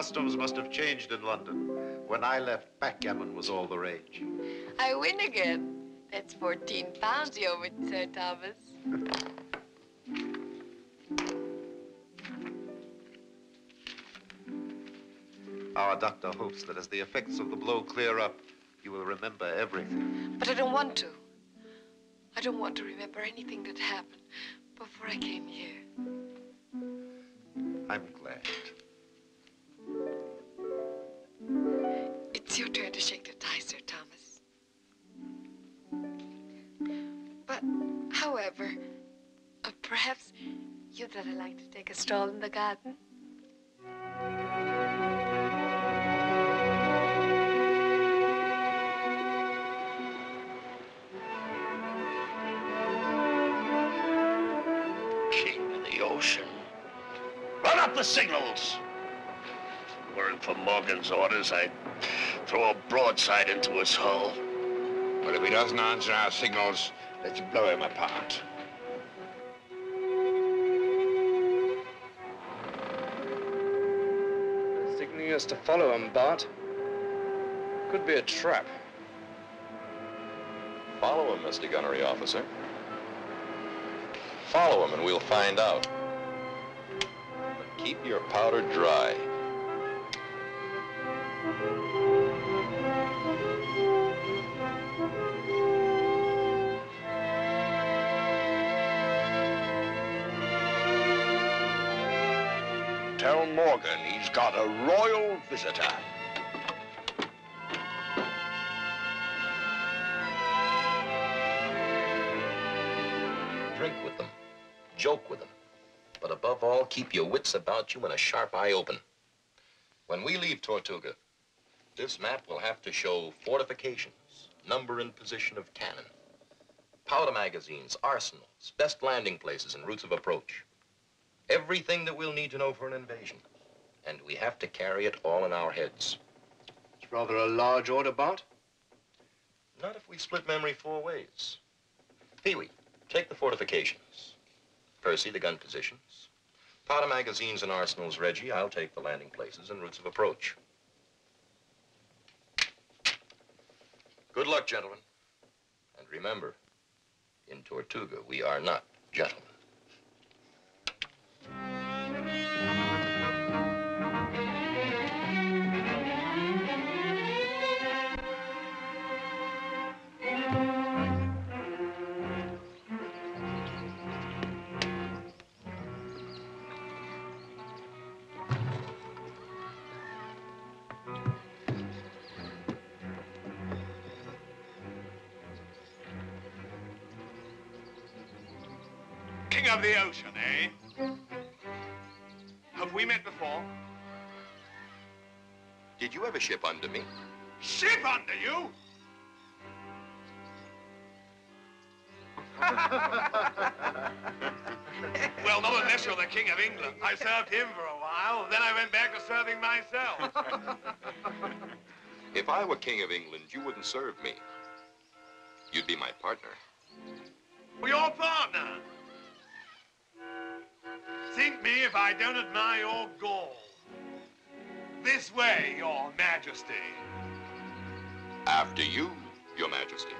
Customs must have changed in London. When I left, backgammon was all the rage. I win again. That's 14 pounds you owe it, Sir Thomas. Our doctor hopes that as the effects of the blow clear up, you will remember everything. But I don't want to. I don't want to remember anything that happened before I came here. The garden. King of the ocean. Run up the signals. Weren't for Morgan's orders, I'd throw a broadside into his hull. But if he doesn't answer our signals, let's blow him apart. Us to follow him, Bart. Could be a trap. Follow him, Mr. Gunnery Officer. Follow him and we'll find out. But keep your powder dry. Tell Morgan he's got a royal visitor. Drink with them. Joke with them. But above all, keep your wits about you and a sharp eye open. When we leave Tortuga, this map will have to show fortifications, number and position of cannon, powder magazines, arsenals, best landing places and routes of approach. Everything that we'll need to know for an invasion. And we have to carry it all in our heads. It's rather a large order, Bart. Not if we split memory four ways. Pee-wee, take the fortifications. Percy, the gun positions. Powder magazines and arsenals, Reggie. I'll take the landing places and routes of approach. Good luck, gentlemen. And remember, in Tortuga, we are not gentlemen. Of the ocean, eh? Have we met before? Did you ever ship under me? Ship under you? well, not unless you're the King of England. I served him for a while, then I went back to serving myself. If I were King of England, you wouldn't serve me. You'd be my partner. your partner. Think me if I don't admire your gall. This way, your majesty. After you, your majesty.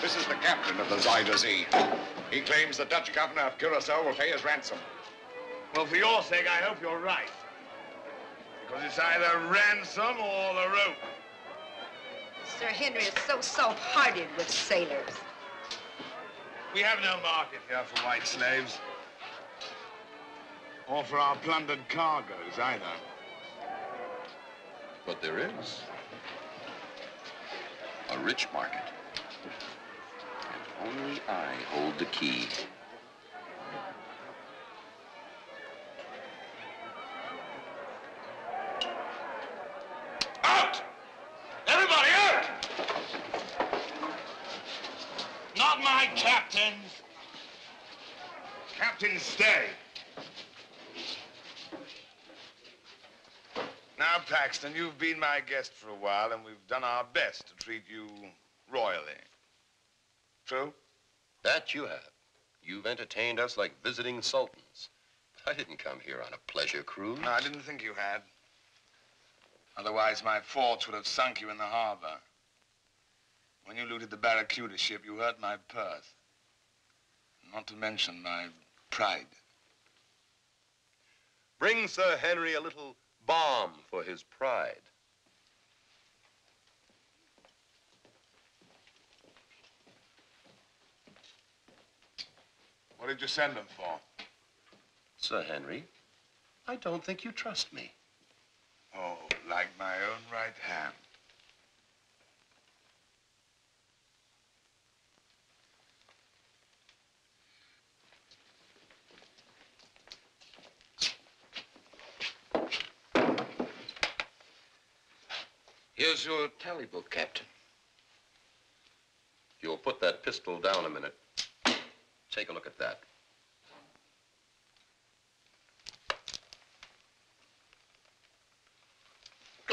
This is the captain of the Zuyder Zee. He claims the Dutch governor of Curacao will pay his ransom. Well, for your sake, I hope you're right. Because it's either ransom or the rope. Sir Henry is so soft-hearted with sailors. We have no market here for white slaves. Or for our plundered cargoes, either. But there is. A rich market. And only I hold the key. Out! Everybody out! Not my captains. Captains, stay. Now, Paxton, you've been my guest for a while, and we've done our best to treat you royally. True? That you have. You've entertained us like visiting sultans. I didn't come here on a pleasure cruise. No, I didn't think you had. Otherwise, my forts would have sunk you in the harbor. When you looted the Barracuda ship, you hurt my purse. Not to mention my pride. Bring Sir Henry a little balm for his pride. What did you send him for? Sir Henry, I don't think you trust me. Oh, like my own right hand. Here's your tally book, Captain. You'll put that pistol down a minute, take a look at that.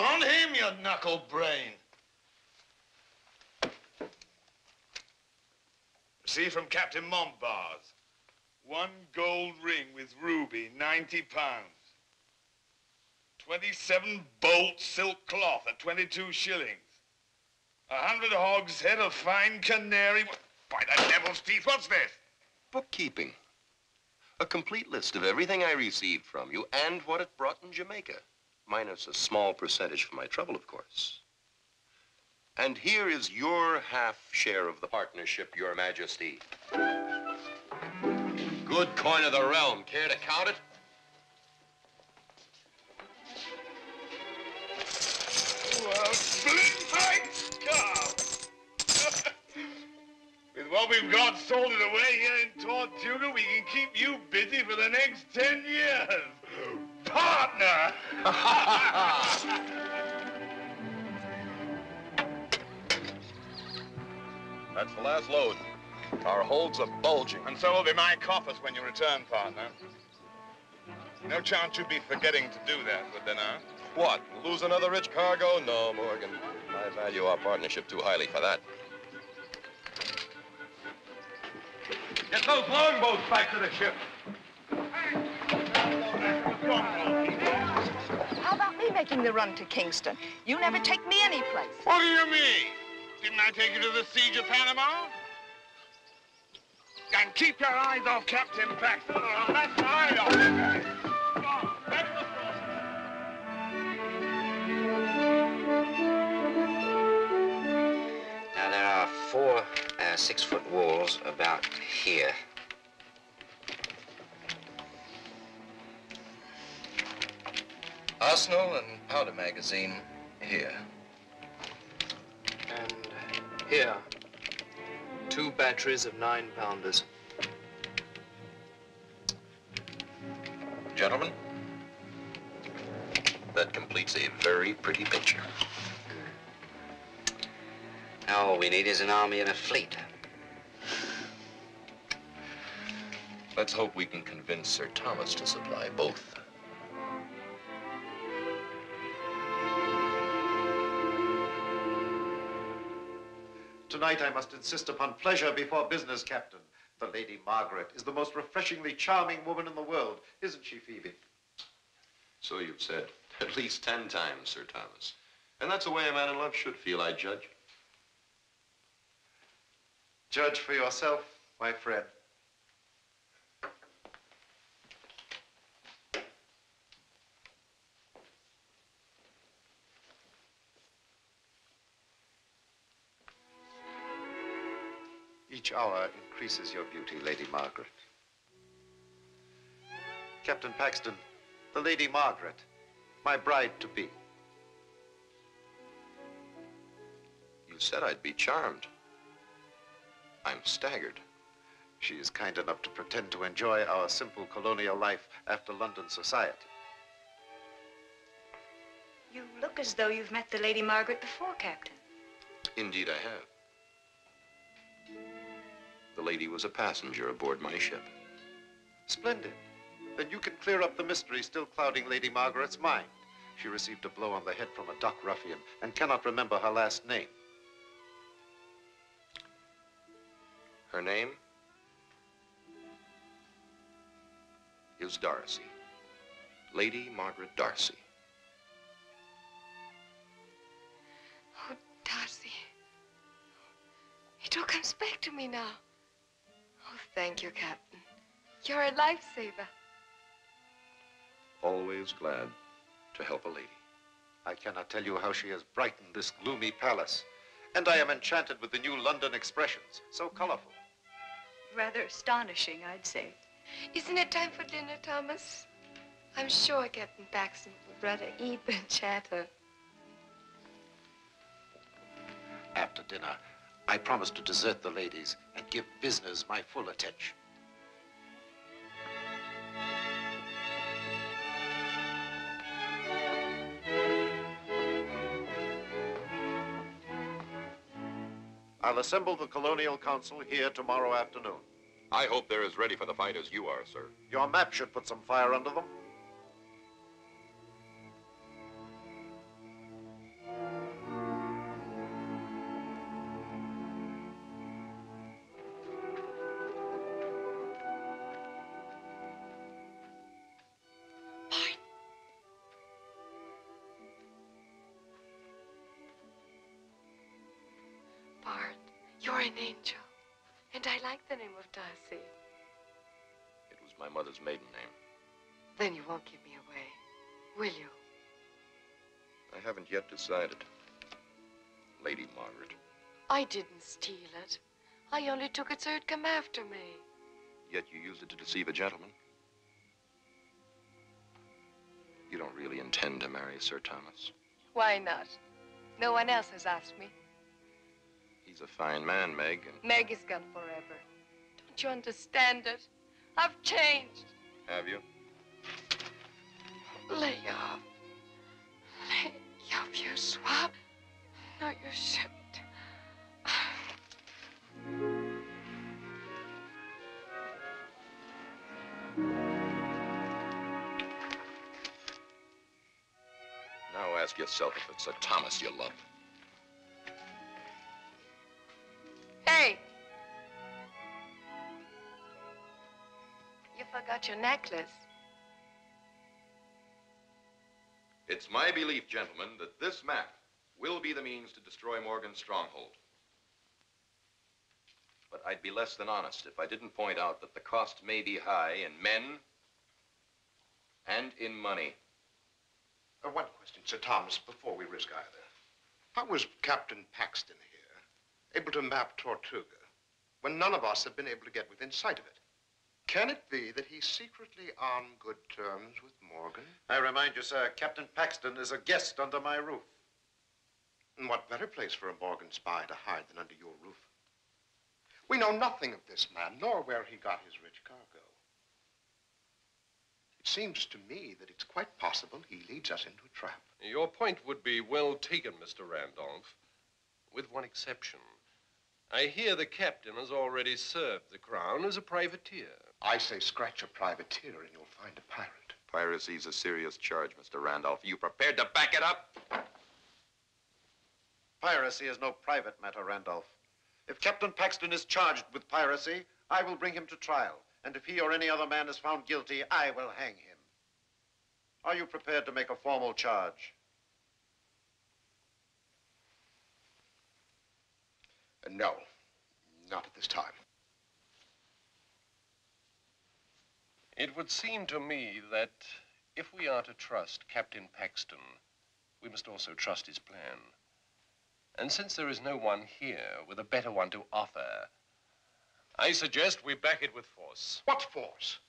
On him, you knuckle brain. See from Captain Montbars. One gold ring with ruby, 90 pounds. 27 bolt silk cloth at 22 shillings. A hundred hogs head of fine canary. By the devil's teeth, what's this? Bookkeeping. A complete list of everything I received from you and what it brought in Jamaica. Minus a small percentage for my trouble, of course. And here is your half share of the partnership, Your Majesty. Good coin of the realm. Care to count it? Well, split skull. With what we've got sorted away here in Tortuga, we can keep you busy for the next ten years. Partner! That's the last load. Our holds are bulging. And so will be my coffers when you return, partner. No chance you'd be forgetting to do that, would there now? What? Lose another rich cargo? No, Morgan. I value our partnership too highly for that. Get those longboats back to the ship. How about me making the run to Kingston? You never take me anyplace. What do you mean? Didn't I take you to the siege of Panama? And keep your eyes off Captain Paxton, or I'll let my eye off uh, six-foot walls about here. Arsenal and powder magazine here. And here, two batteries of nine pounders. Gentlemen, that completes a very pretty picture. Now all we need is an army and a fleet. Let's hope we can convince Sir Thomas to supply both. Tonight I must insist upon pleasure before business, Captain. The Lady Margaret is the most refreshingly charming woman in the world, isn't she, Phoebe? So you've said at least ten times, Sir Thomas. And that's the way a man in love should feel, I judge. Judge for yourself, my friend. Each hour increases your beauty, Lady Margaret. Captain Paxton, the Lady Margaret, my bride-to-be. You said I'd be charmed. I'm staggered. She is kind enough to pretend to enjoy our simple colonial life after London society. You look as though you've met the Lady Margaret before, Captain. Indeed, I have. The lady was a passenger aboard my ship. Splendid. Then you can clear up the mystery still clouding Lady Margaret's mind. She received a blow on the head from a dock ruffian and cannot remember her last name. Her name is Darcy. Lady Margaret Darcy. Oh, Darcy. It all comes back to me now. Oh, thank you, Captain. You're a lifesaver. Always glad to help a lady. I cannot tell you how she has brightened this gloomy palace. And I am enchanted with the new London expressions, so colorful. Rather astonishing, I'd say. Isn't it time for dinner, Thomas? I'm sure Captain Paxton would rather eat than chatter. After dinner, I promise to desert the ladies and give business my full attention. I'll assemble the Colonial Council here tomorrow afternoon. I hope they're as ready for the fight as you are, sir. Your map should put some fire under them. Decided. Lady Margaret. I didn't steal it. I only took it so it'd come after me. Yet you used it to deceive a gentleman. You don't really intend to marry Sir Thomas. Why not? No one else has asked me. He's a fine man, Meg, and Meg is gone forever. Don't you understand it? I've changed. have you? Lay off. Off, you swab. No, you shouldn't. Now ask yourself if it's Sir Thomas you love. Hey! You forgot your necklace. It's my belief, gentlemen, that this map will be the means to destroy Morgan's stronghold. But I'd be less than honest if I didn't point out that the cost may be high in men and in money. Uh, one question, Sir Thomas, before we risk either. How was Captain Paxton here able to map Tortuga when none of us have been able to get within sight of it? Can it be that he's secretly on good terms with Morgan? I remind you, sir, Captain Paxton is a guest under my roof. And what better place for a Morgan spy to hide than under your roof? We know nothing of this man, nor where he got his rich cargo. It seems to me that it's quite possible he leads us into a trap. Your point would be well taken, Mr. Randolph, with one exception. I hear the captain has already served the crown as a privateer. I say scratch a privateer and you'll find a pirate. Piracy's a serious charge, Mr. Randolph. Are you prepared to back it up? Piracy is no private matter, Randolph. If Captain Paxton is charged with piracy, I will bring him to trial. And if he or any other man is found guilty, I will hang him. Are you prepared to make a formal charge? Uh, no, not at this time. It would seem to me that if we are to trust Captain Paxton, we must also trust his plan. And since there is no one here with a better one to offer, I suggest we back it with force. What force?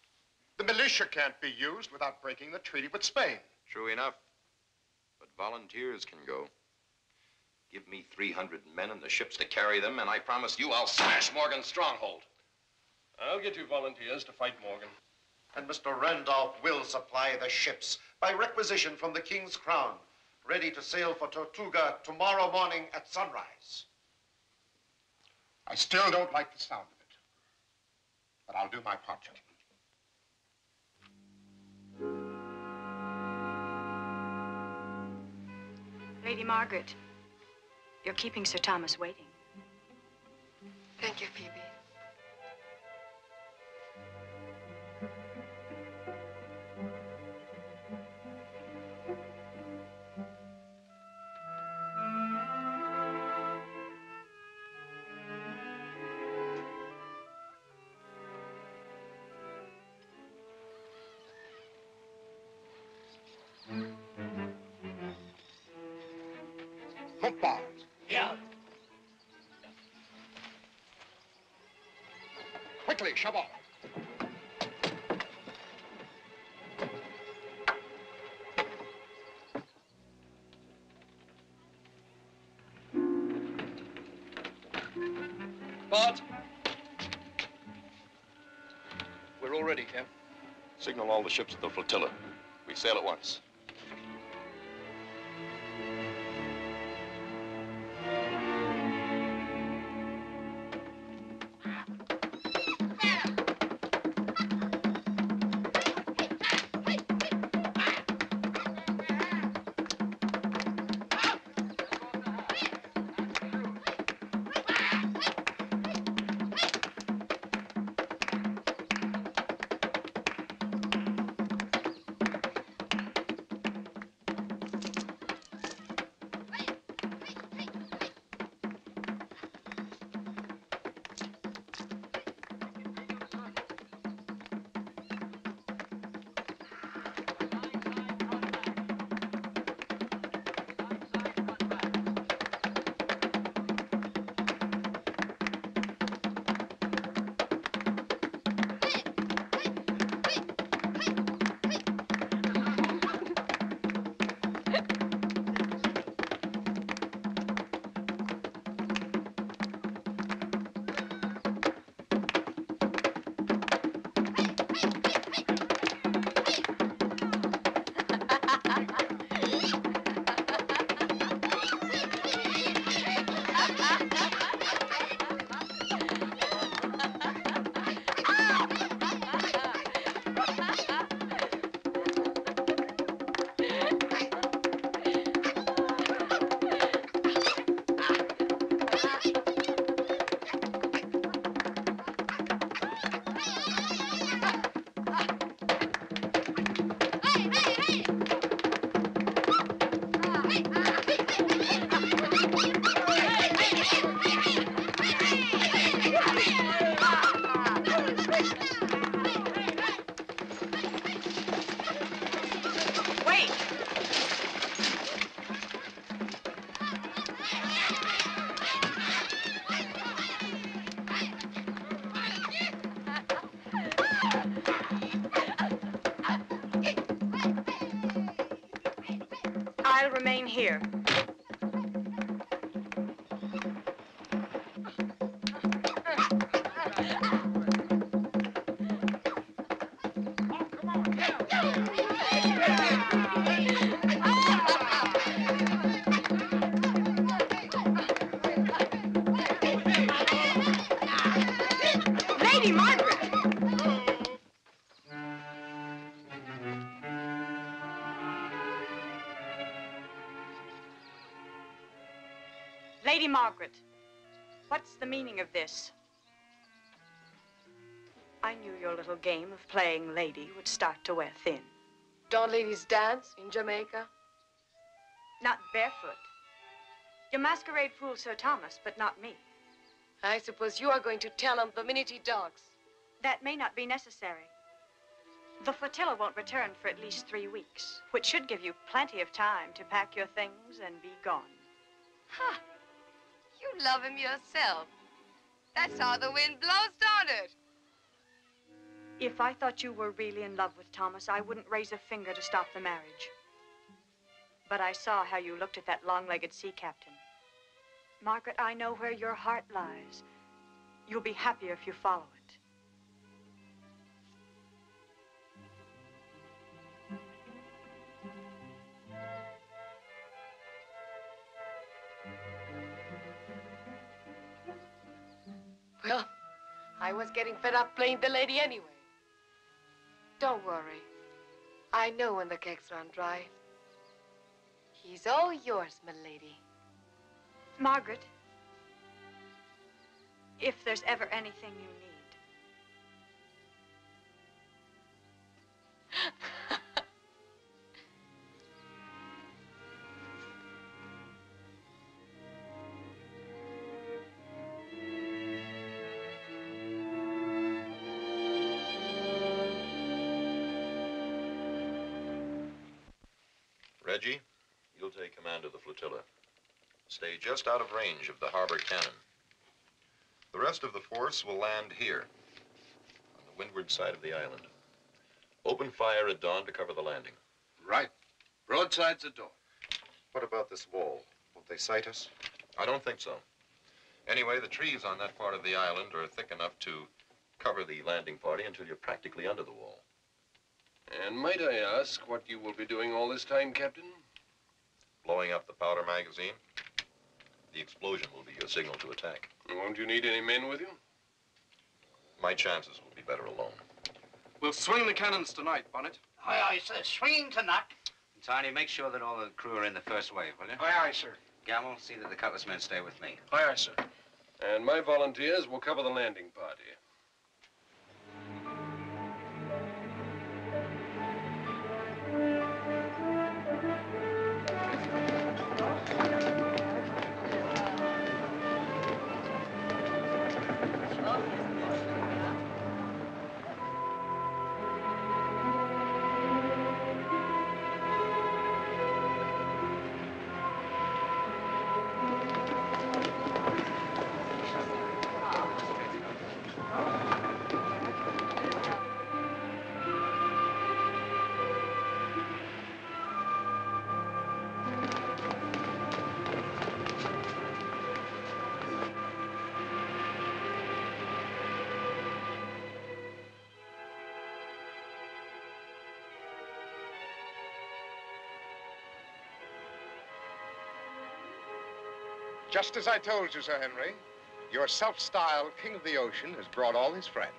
The militia can't be used without breaking the treaty with Spain. True enough. But volunteers can go. Give me 300 men and the ships to carry them, and I promise you I'll smash Morgan's stronghold. I'll get you volunteers to fight Morgan. And Mr. Randolph will supply the ships by requisition from the King's Crown, ready to sail for Tortuga tomorrow morning at sunrise. I still don't like the sound of it. But I'll do my part, gentlemen. Lady Margaret, you're keeping Sir Thomas waiting. Thank you, Phoebe. Bart. We're all ready, Cam. Signal all the ships at the flotilla. We sail at once. Lady Margaret, what's the meaning of this? I knew your little game of playing lady would start to wear thin. Don't ladies dance in Jamaica? Not barefoot. You masquerade fool Sir Thomas, but not me. I suppose you are going to tell him the minute he docks. That may not be necessary. The flotilla won't return for at least three weeks, which should give you plenty of time to pack your things and be gone. Ha! Love him yourself. That's how the wind blows, don't it? If I thought you were really in love with Thomas, I wouldn't raise a finger to stop the marriage. But I saw how you looked at that long-legged sea captain. Margaret, I know where your heart lies. You'll be happier if you follow it. Getting fed up playing the lady anyway. Don't worry. I know when the kegs run dry. He's all yours, my lady. Margaret, if there's ever anything you need, Reggie, you'll take command of the flotilla. Stay just out of range of the harbor cannon. The rest of the force will land here, on the windward side of the island. Open fire at dawn to cover the landing. Right. Broadside's the door. What about this wall? Won't they sight us? I don't think so. Anyway, the trees on that part of the island are thick enough to cover the landing party until you're practically under the wall. And might I ask what you will be doing all this time, Captain? Blowing up the powder magazine. The explosion will be your signal to attack. Won't you need any men with you? My chances will be better alone. We'll swing the cannons tonight, Bonnet. Aye, aye, sir. Swing tonight. And Tiny, make sure that all the crew are in the first wave, will you? Aye, aye, sir. Gammel, see that the cutlass men stay with me. Aye, aye, sir. And my volunteers will cover the landing party. Just as I told you, Sir Henry, your self-styled King of the Ocean has brought all his friends.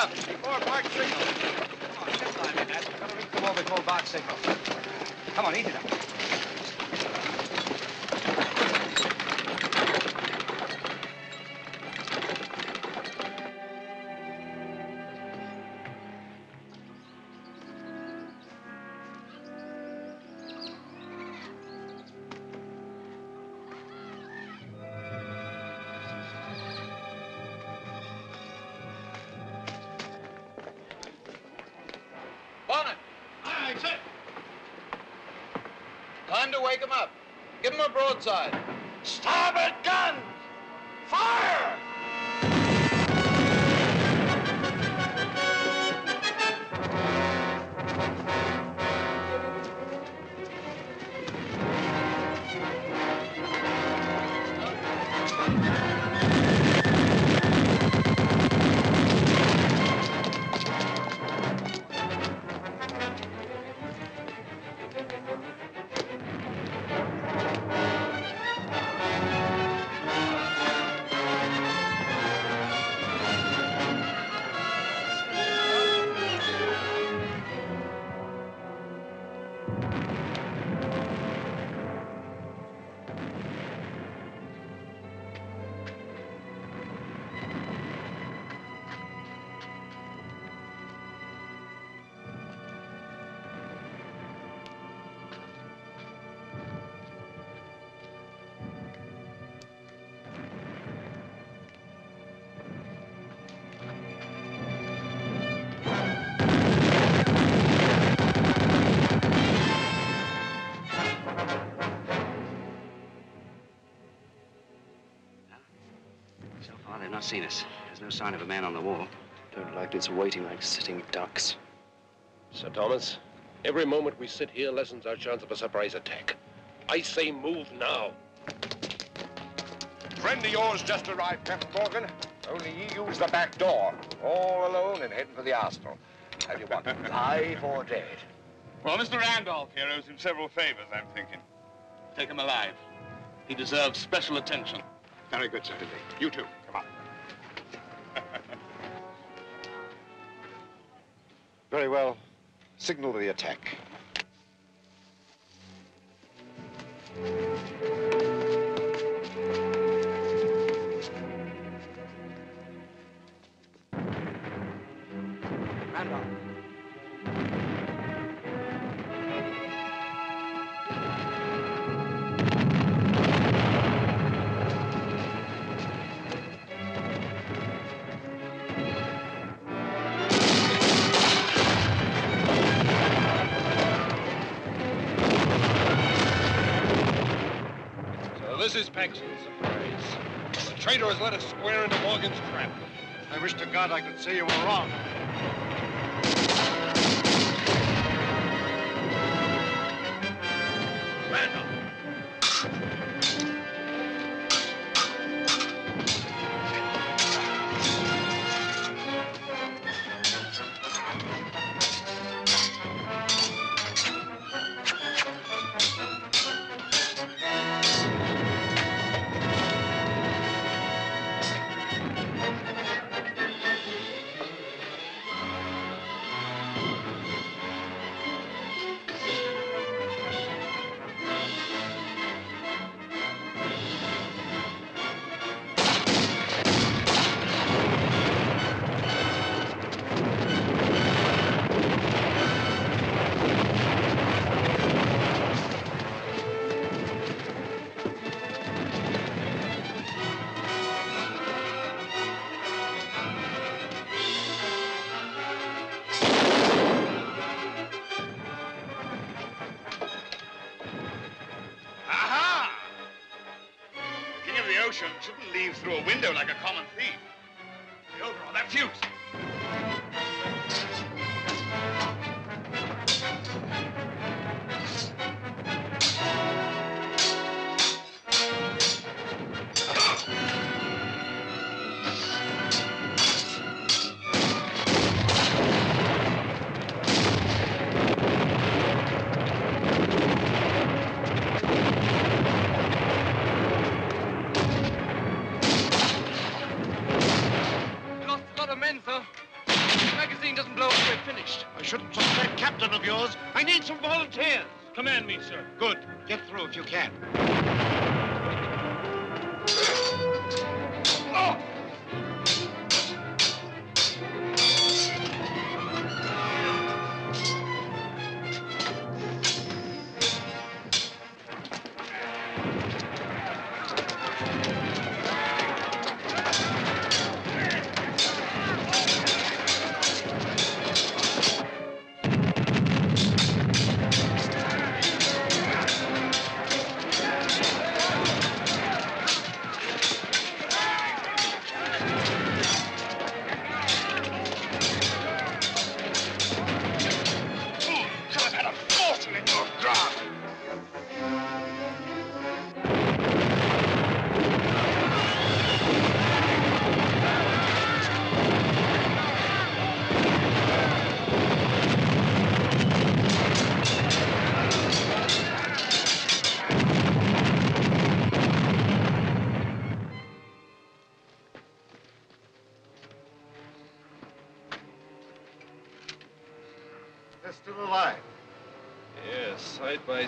Up! Before Bart signal. Come on, get time in that. We've got to reach before Bart signal. Come on, eat it up. Seen us. There's no sign of a man on the wall. Don't like this waiting like sitting ducks. Sir Thomas, every moment we sit here lessens our chance of a surprise attack. I say move now. Friend of yours just arrived, Captain Morgan. Only he used the back door. All alone and heading for the arsenal. How do you want him, live or dead? Well, Mr. Randolph here owes him several favors, I'm thinking. Take him alive. He deserves special attention. Very good, Sir You too. Very well. Signal the attack. This is Paxton's surprise. The traitor has led us square into Morgan's trap. I wish to God I could say you were wrong.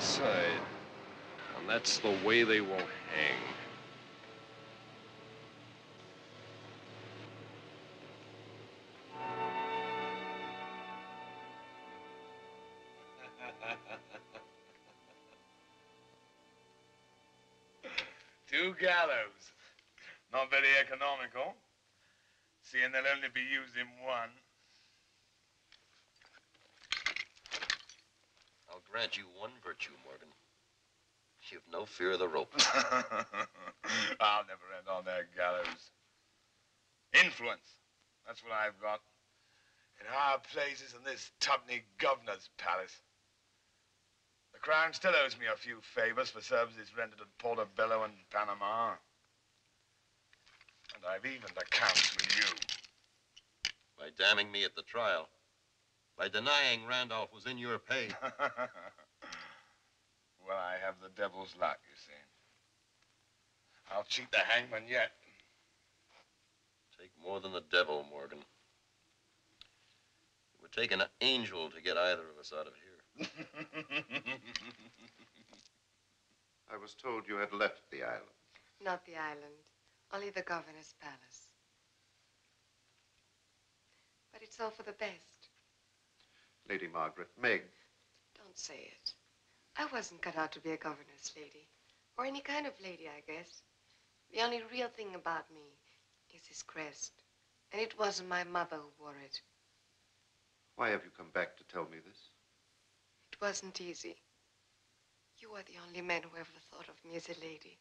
Side. And that's the way they will hang. Two gallows. Not very economical, seeing they'll only be used in one. I'll grant you one virtue, Morgan. You've no fear of the rope. I'll never end on that gallows. Influence. That's what I've got. In high places in this tuppenny governor's palace. The crown still owes me a few favors for services rendered at Portobello and Panama. And I've evened accounts with you. By damning me at the trial. By denying Randolph was in your pay. well, I have the devil's luck, you see. I'll cheat the hangman yet. Take more than the devil, Morgan. It would take an angel to get either of us out of here. I was told you had left the island. Not the island, only the governor's palace. But it's all for the best. Lady Margaret, Meg, Don't say it. I wasn't cut out to be a governess lady. Or any kind of lady, I guess. The only real thing about me is this crest. And it wasn't my mother who wore it. why have you come back to tell me this? It wasn't easy. You are the only man who ever thought of me as a lady.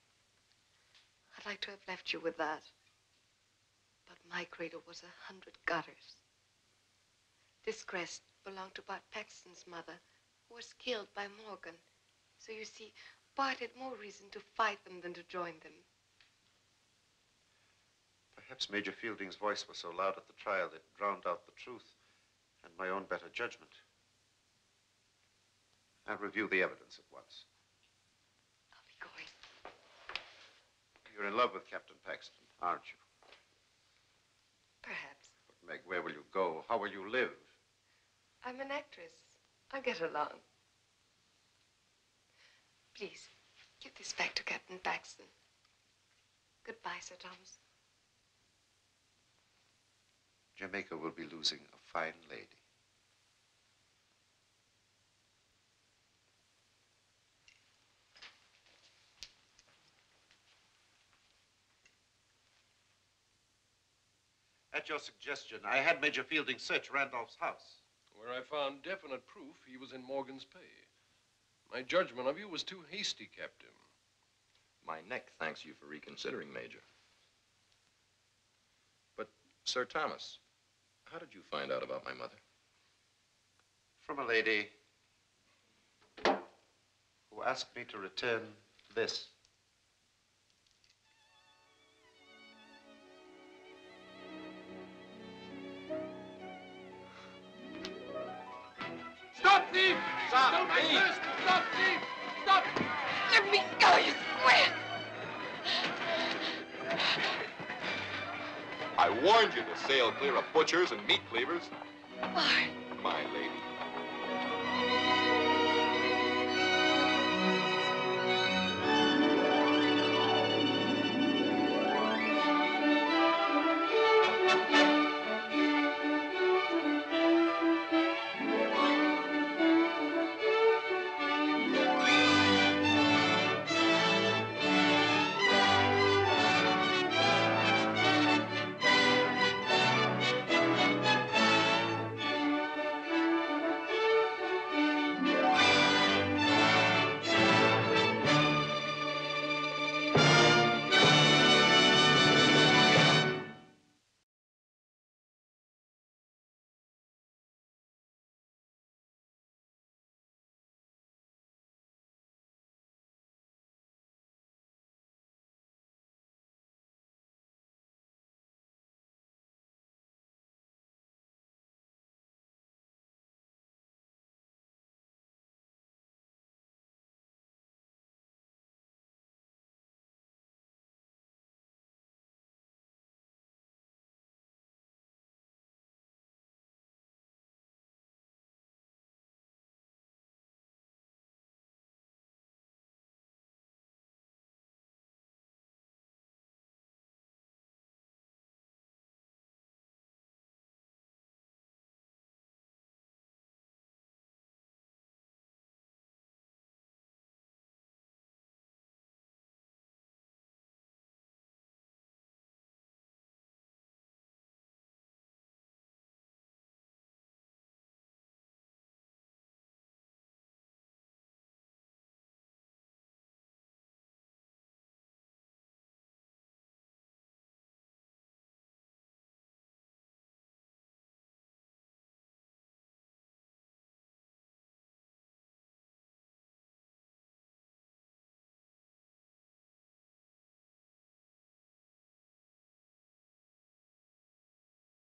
I'd like to have left you with that. But my cradle was a hundred gutters. This crest belonged to Bart Paxton's mother, who was killed by Morgan. So you see, Bart had more reason to fight them than to join them. Perhaps Major Fielding's voice was so loud at the trial it drowned out the truth and my own better judgment. I'll review the evidence at once. I'll be going. You're in love with Captain Paxton, aren't you? Perhaps. But, Meg, where will you go? How will you live? I'm an actress. I'll get along. Please, give this back to Captain Paxton. Goodbye, Sir Thomas. Jamaica will be losing a fine lady. At your suggestion, I had Major Fielding search Randolph's house. Where I found definite proof he was in Morgan's pay. My judgment of you was too hasty, Captain. My neck thanks you for reconsidering, Major. But, Sir Thomas, how did you find out about my mother? From a lady who asked me to return this. Stop thief! Stop thief! Stop! Let me go, you square! I warned you to sail clear of butchers and meat cleavers. Bart. My lady.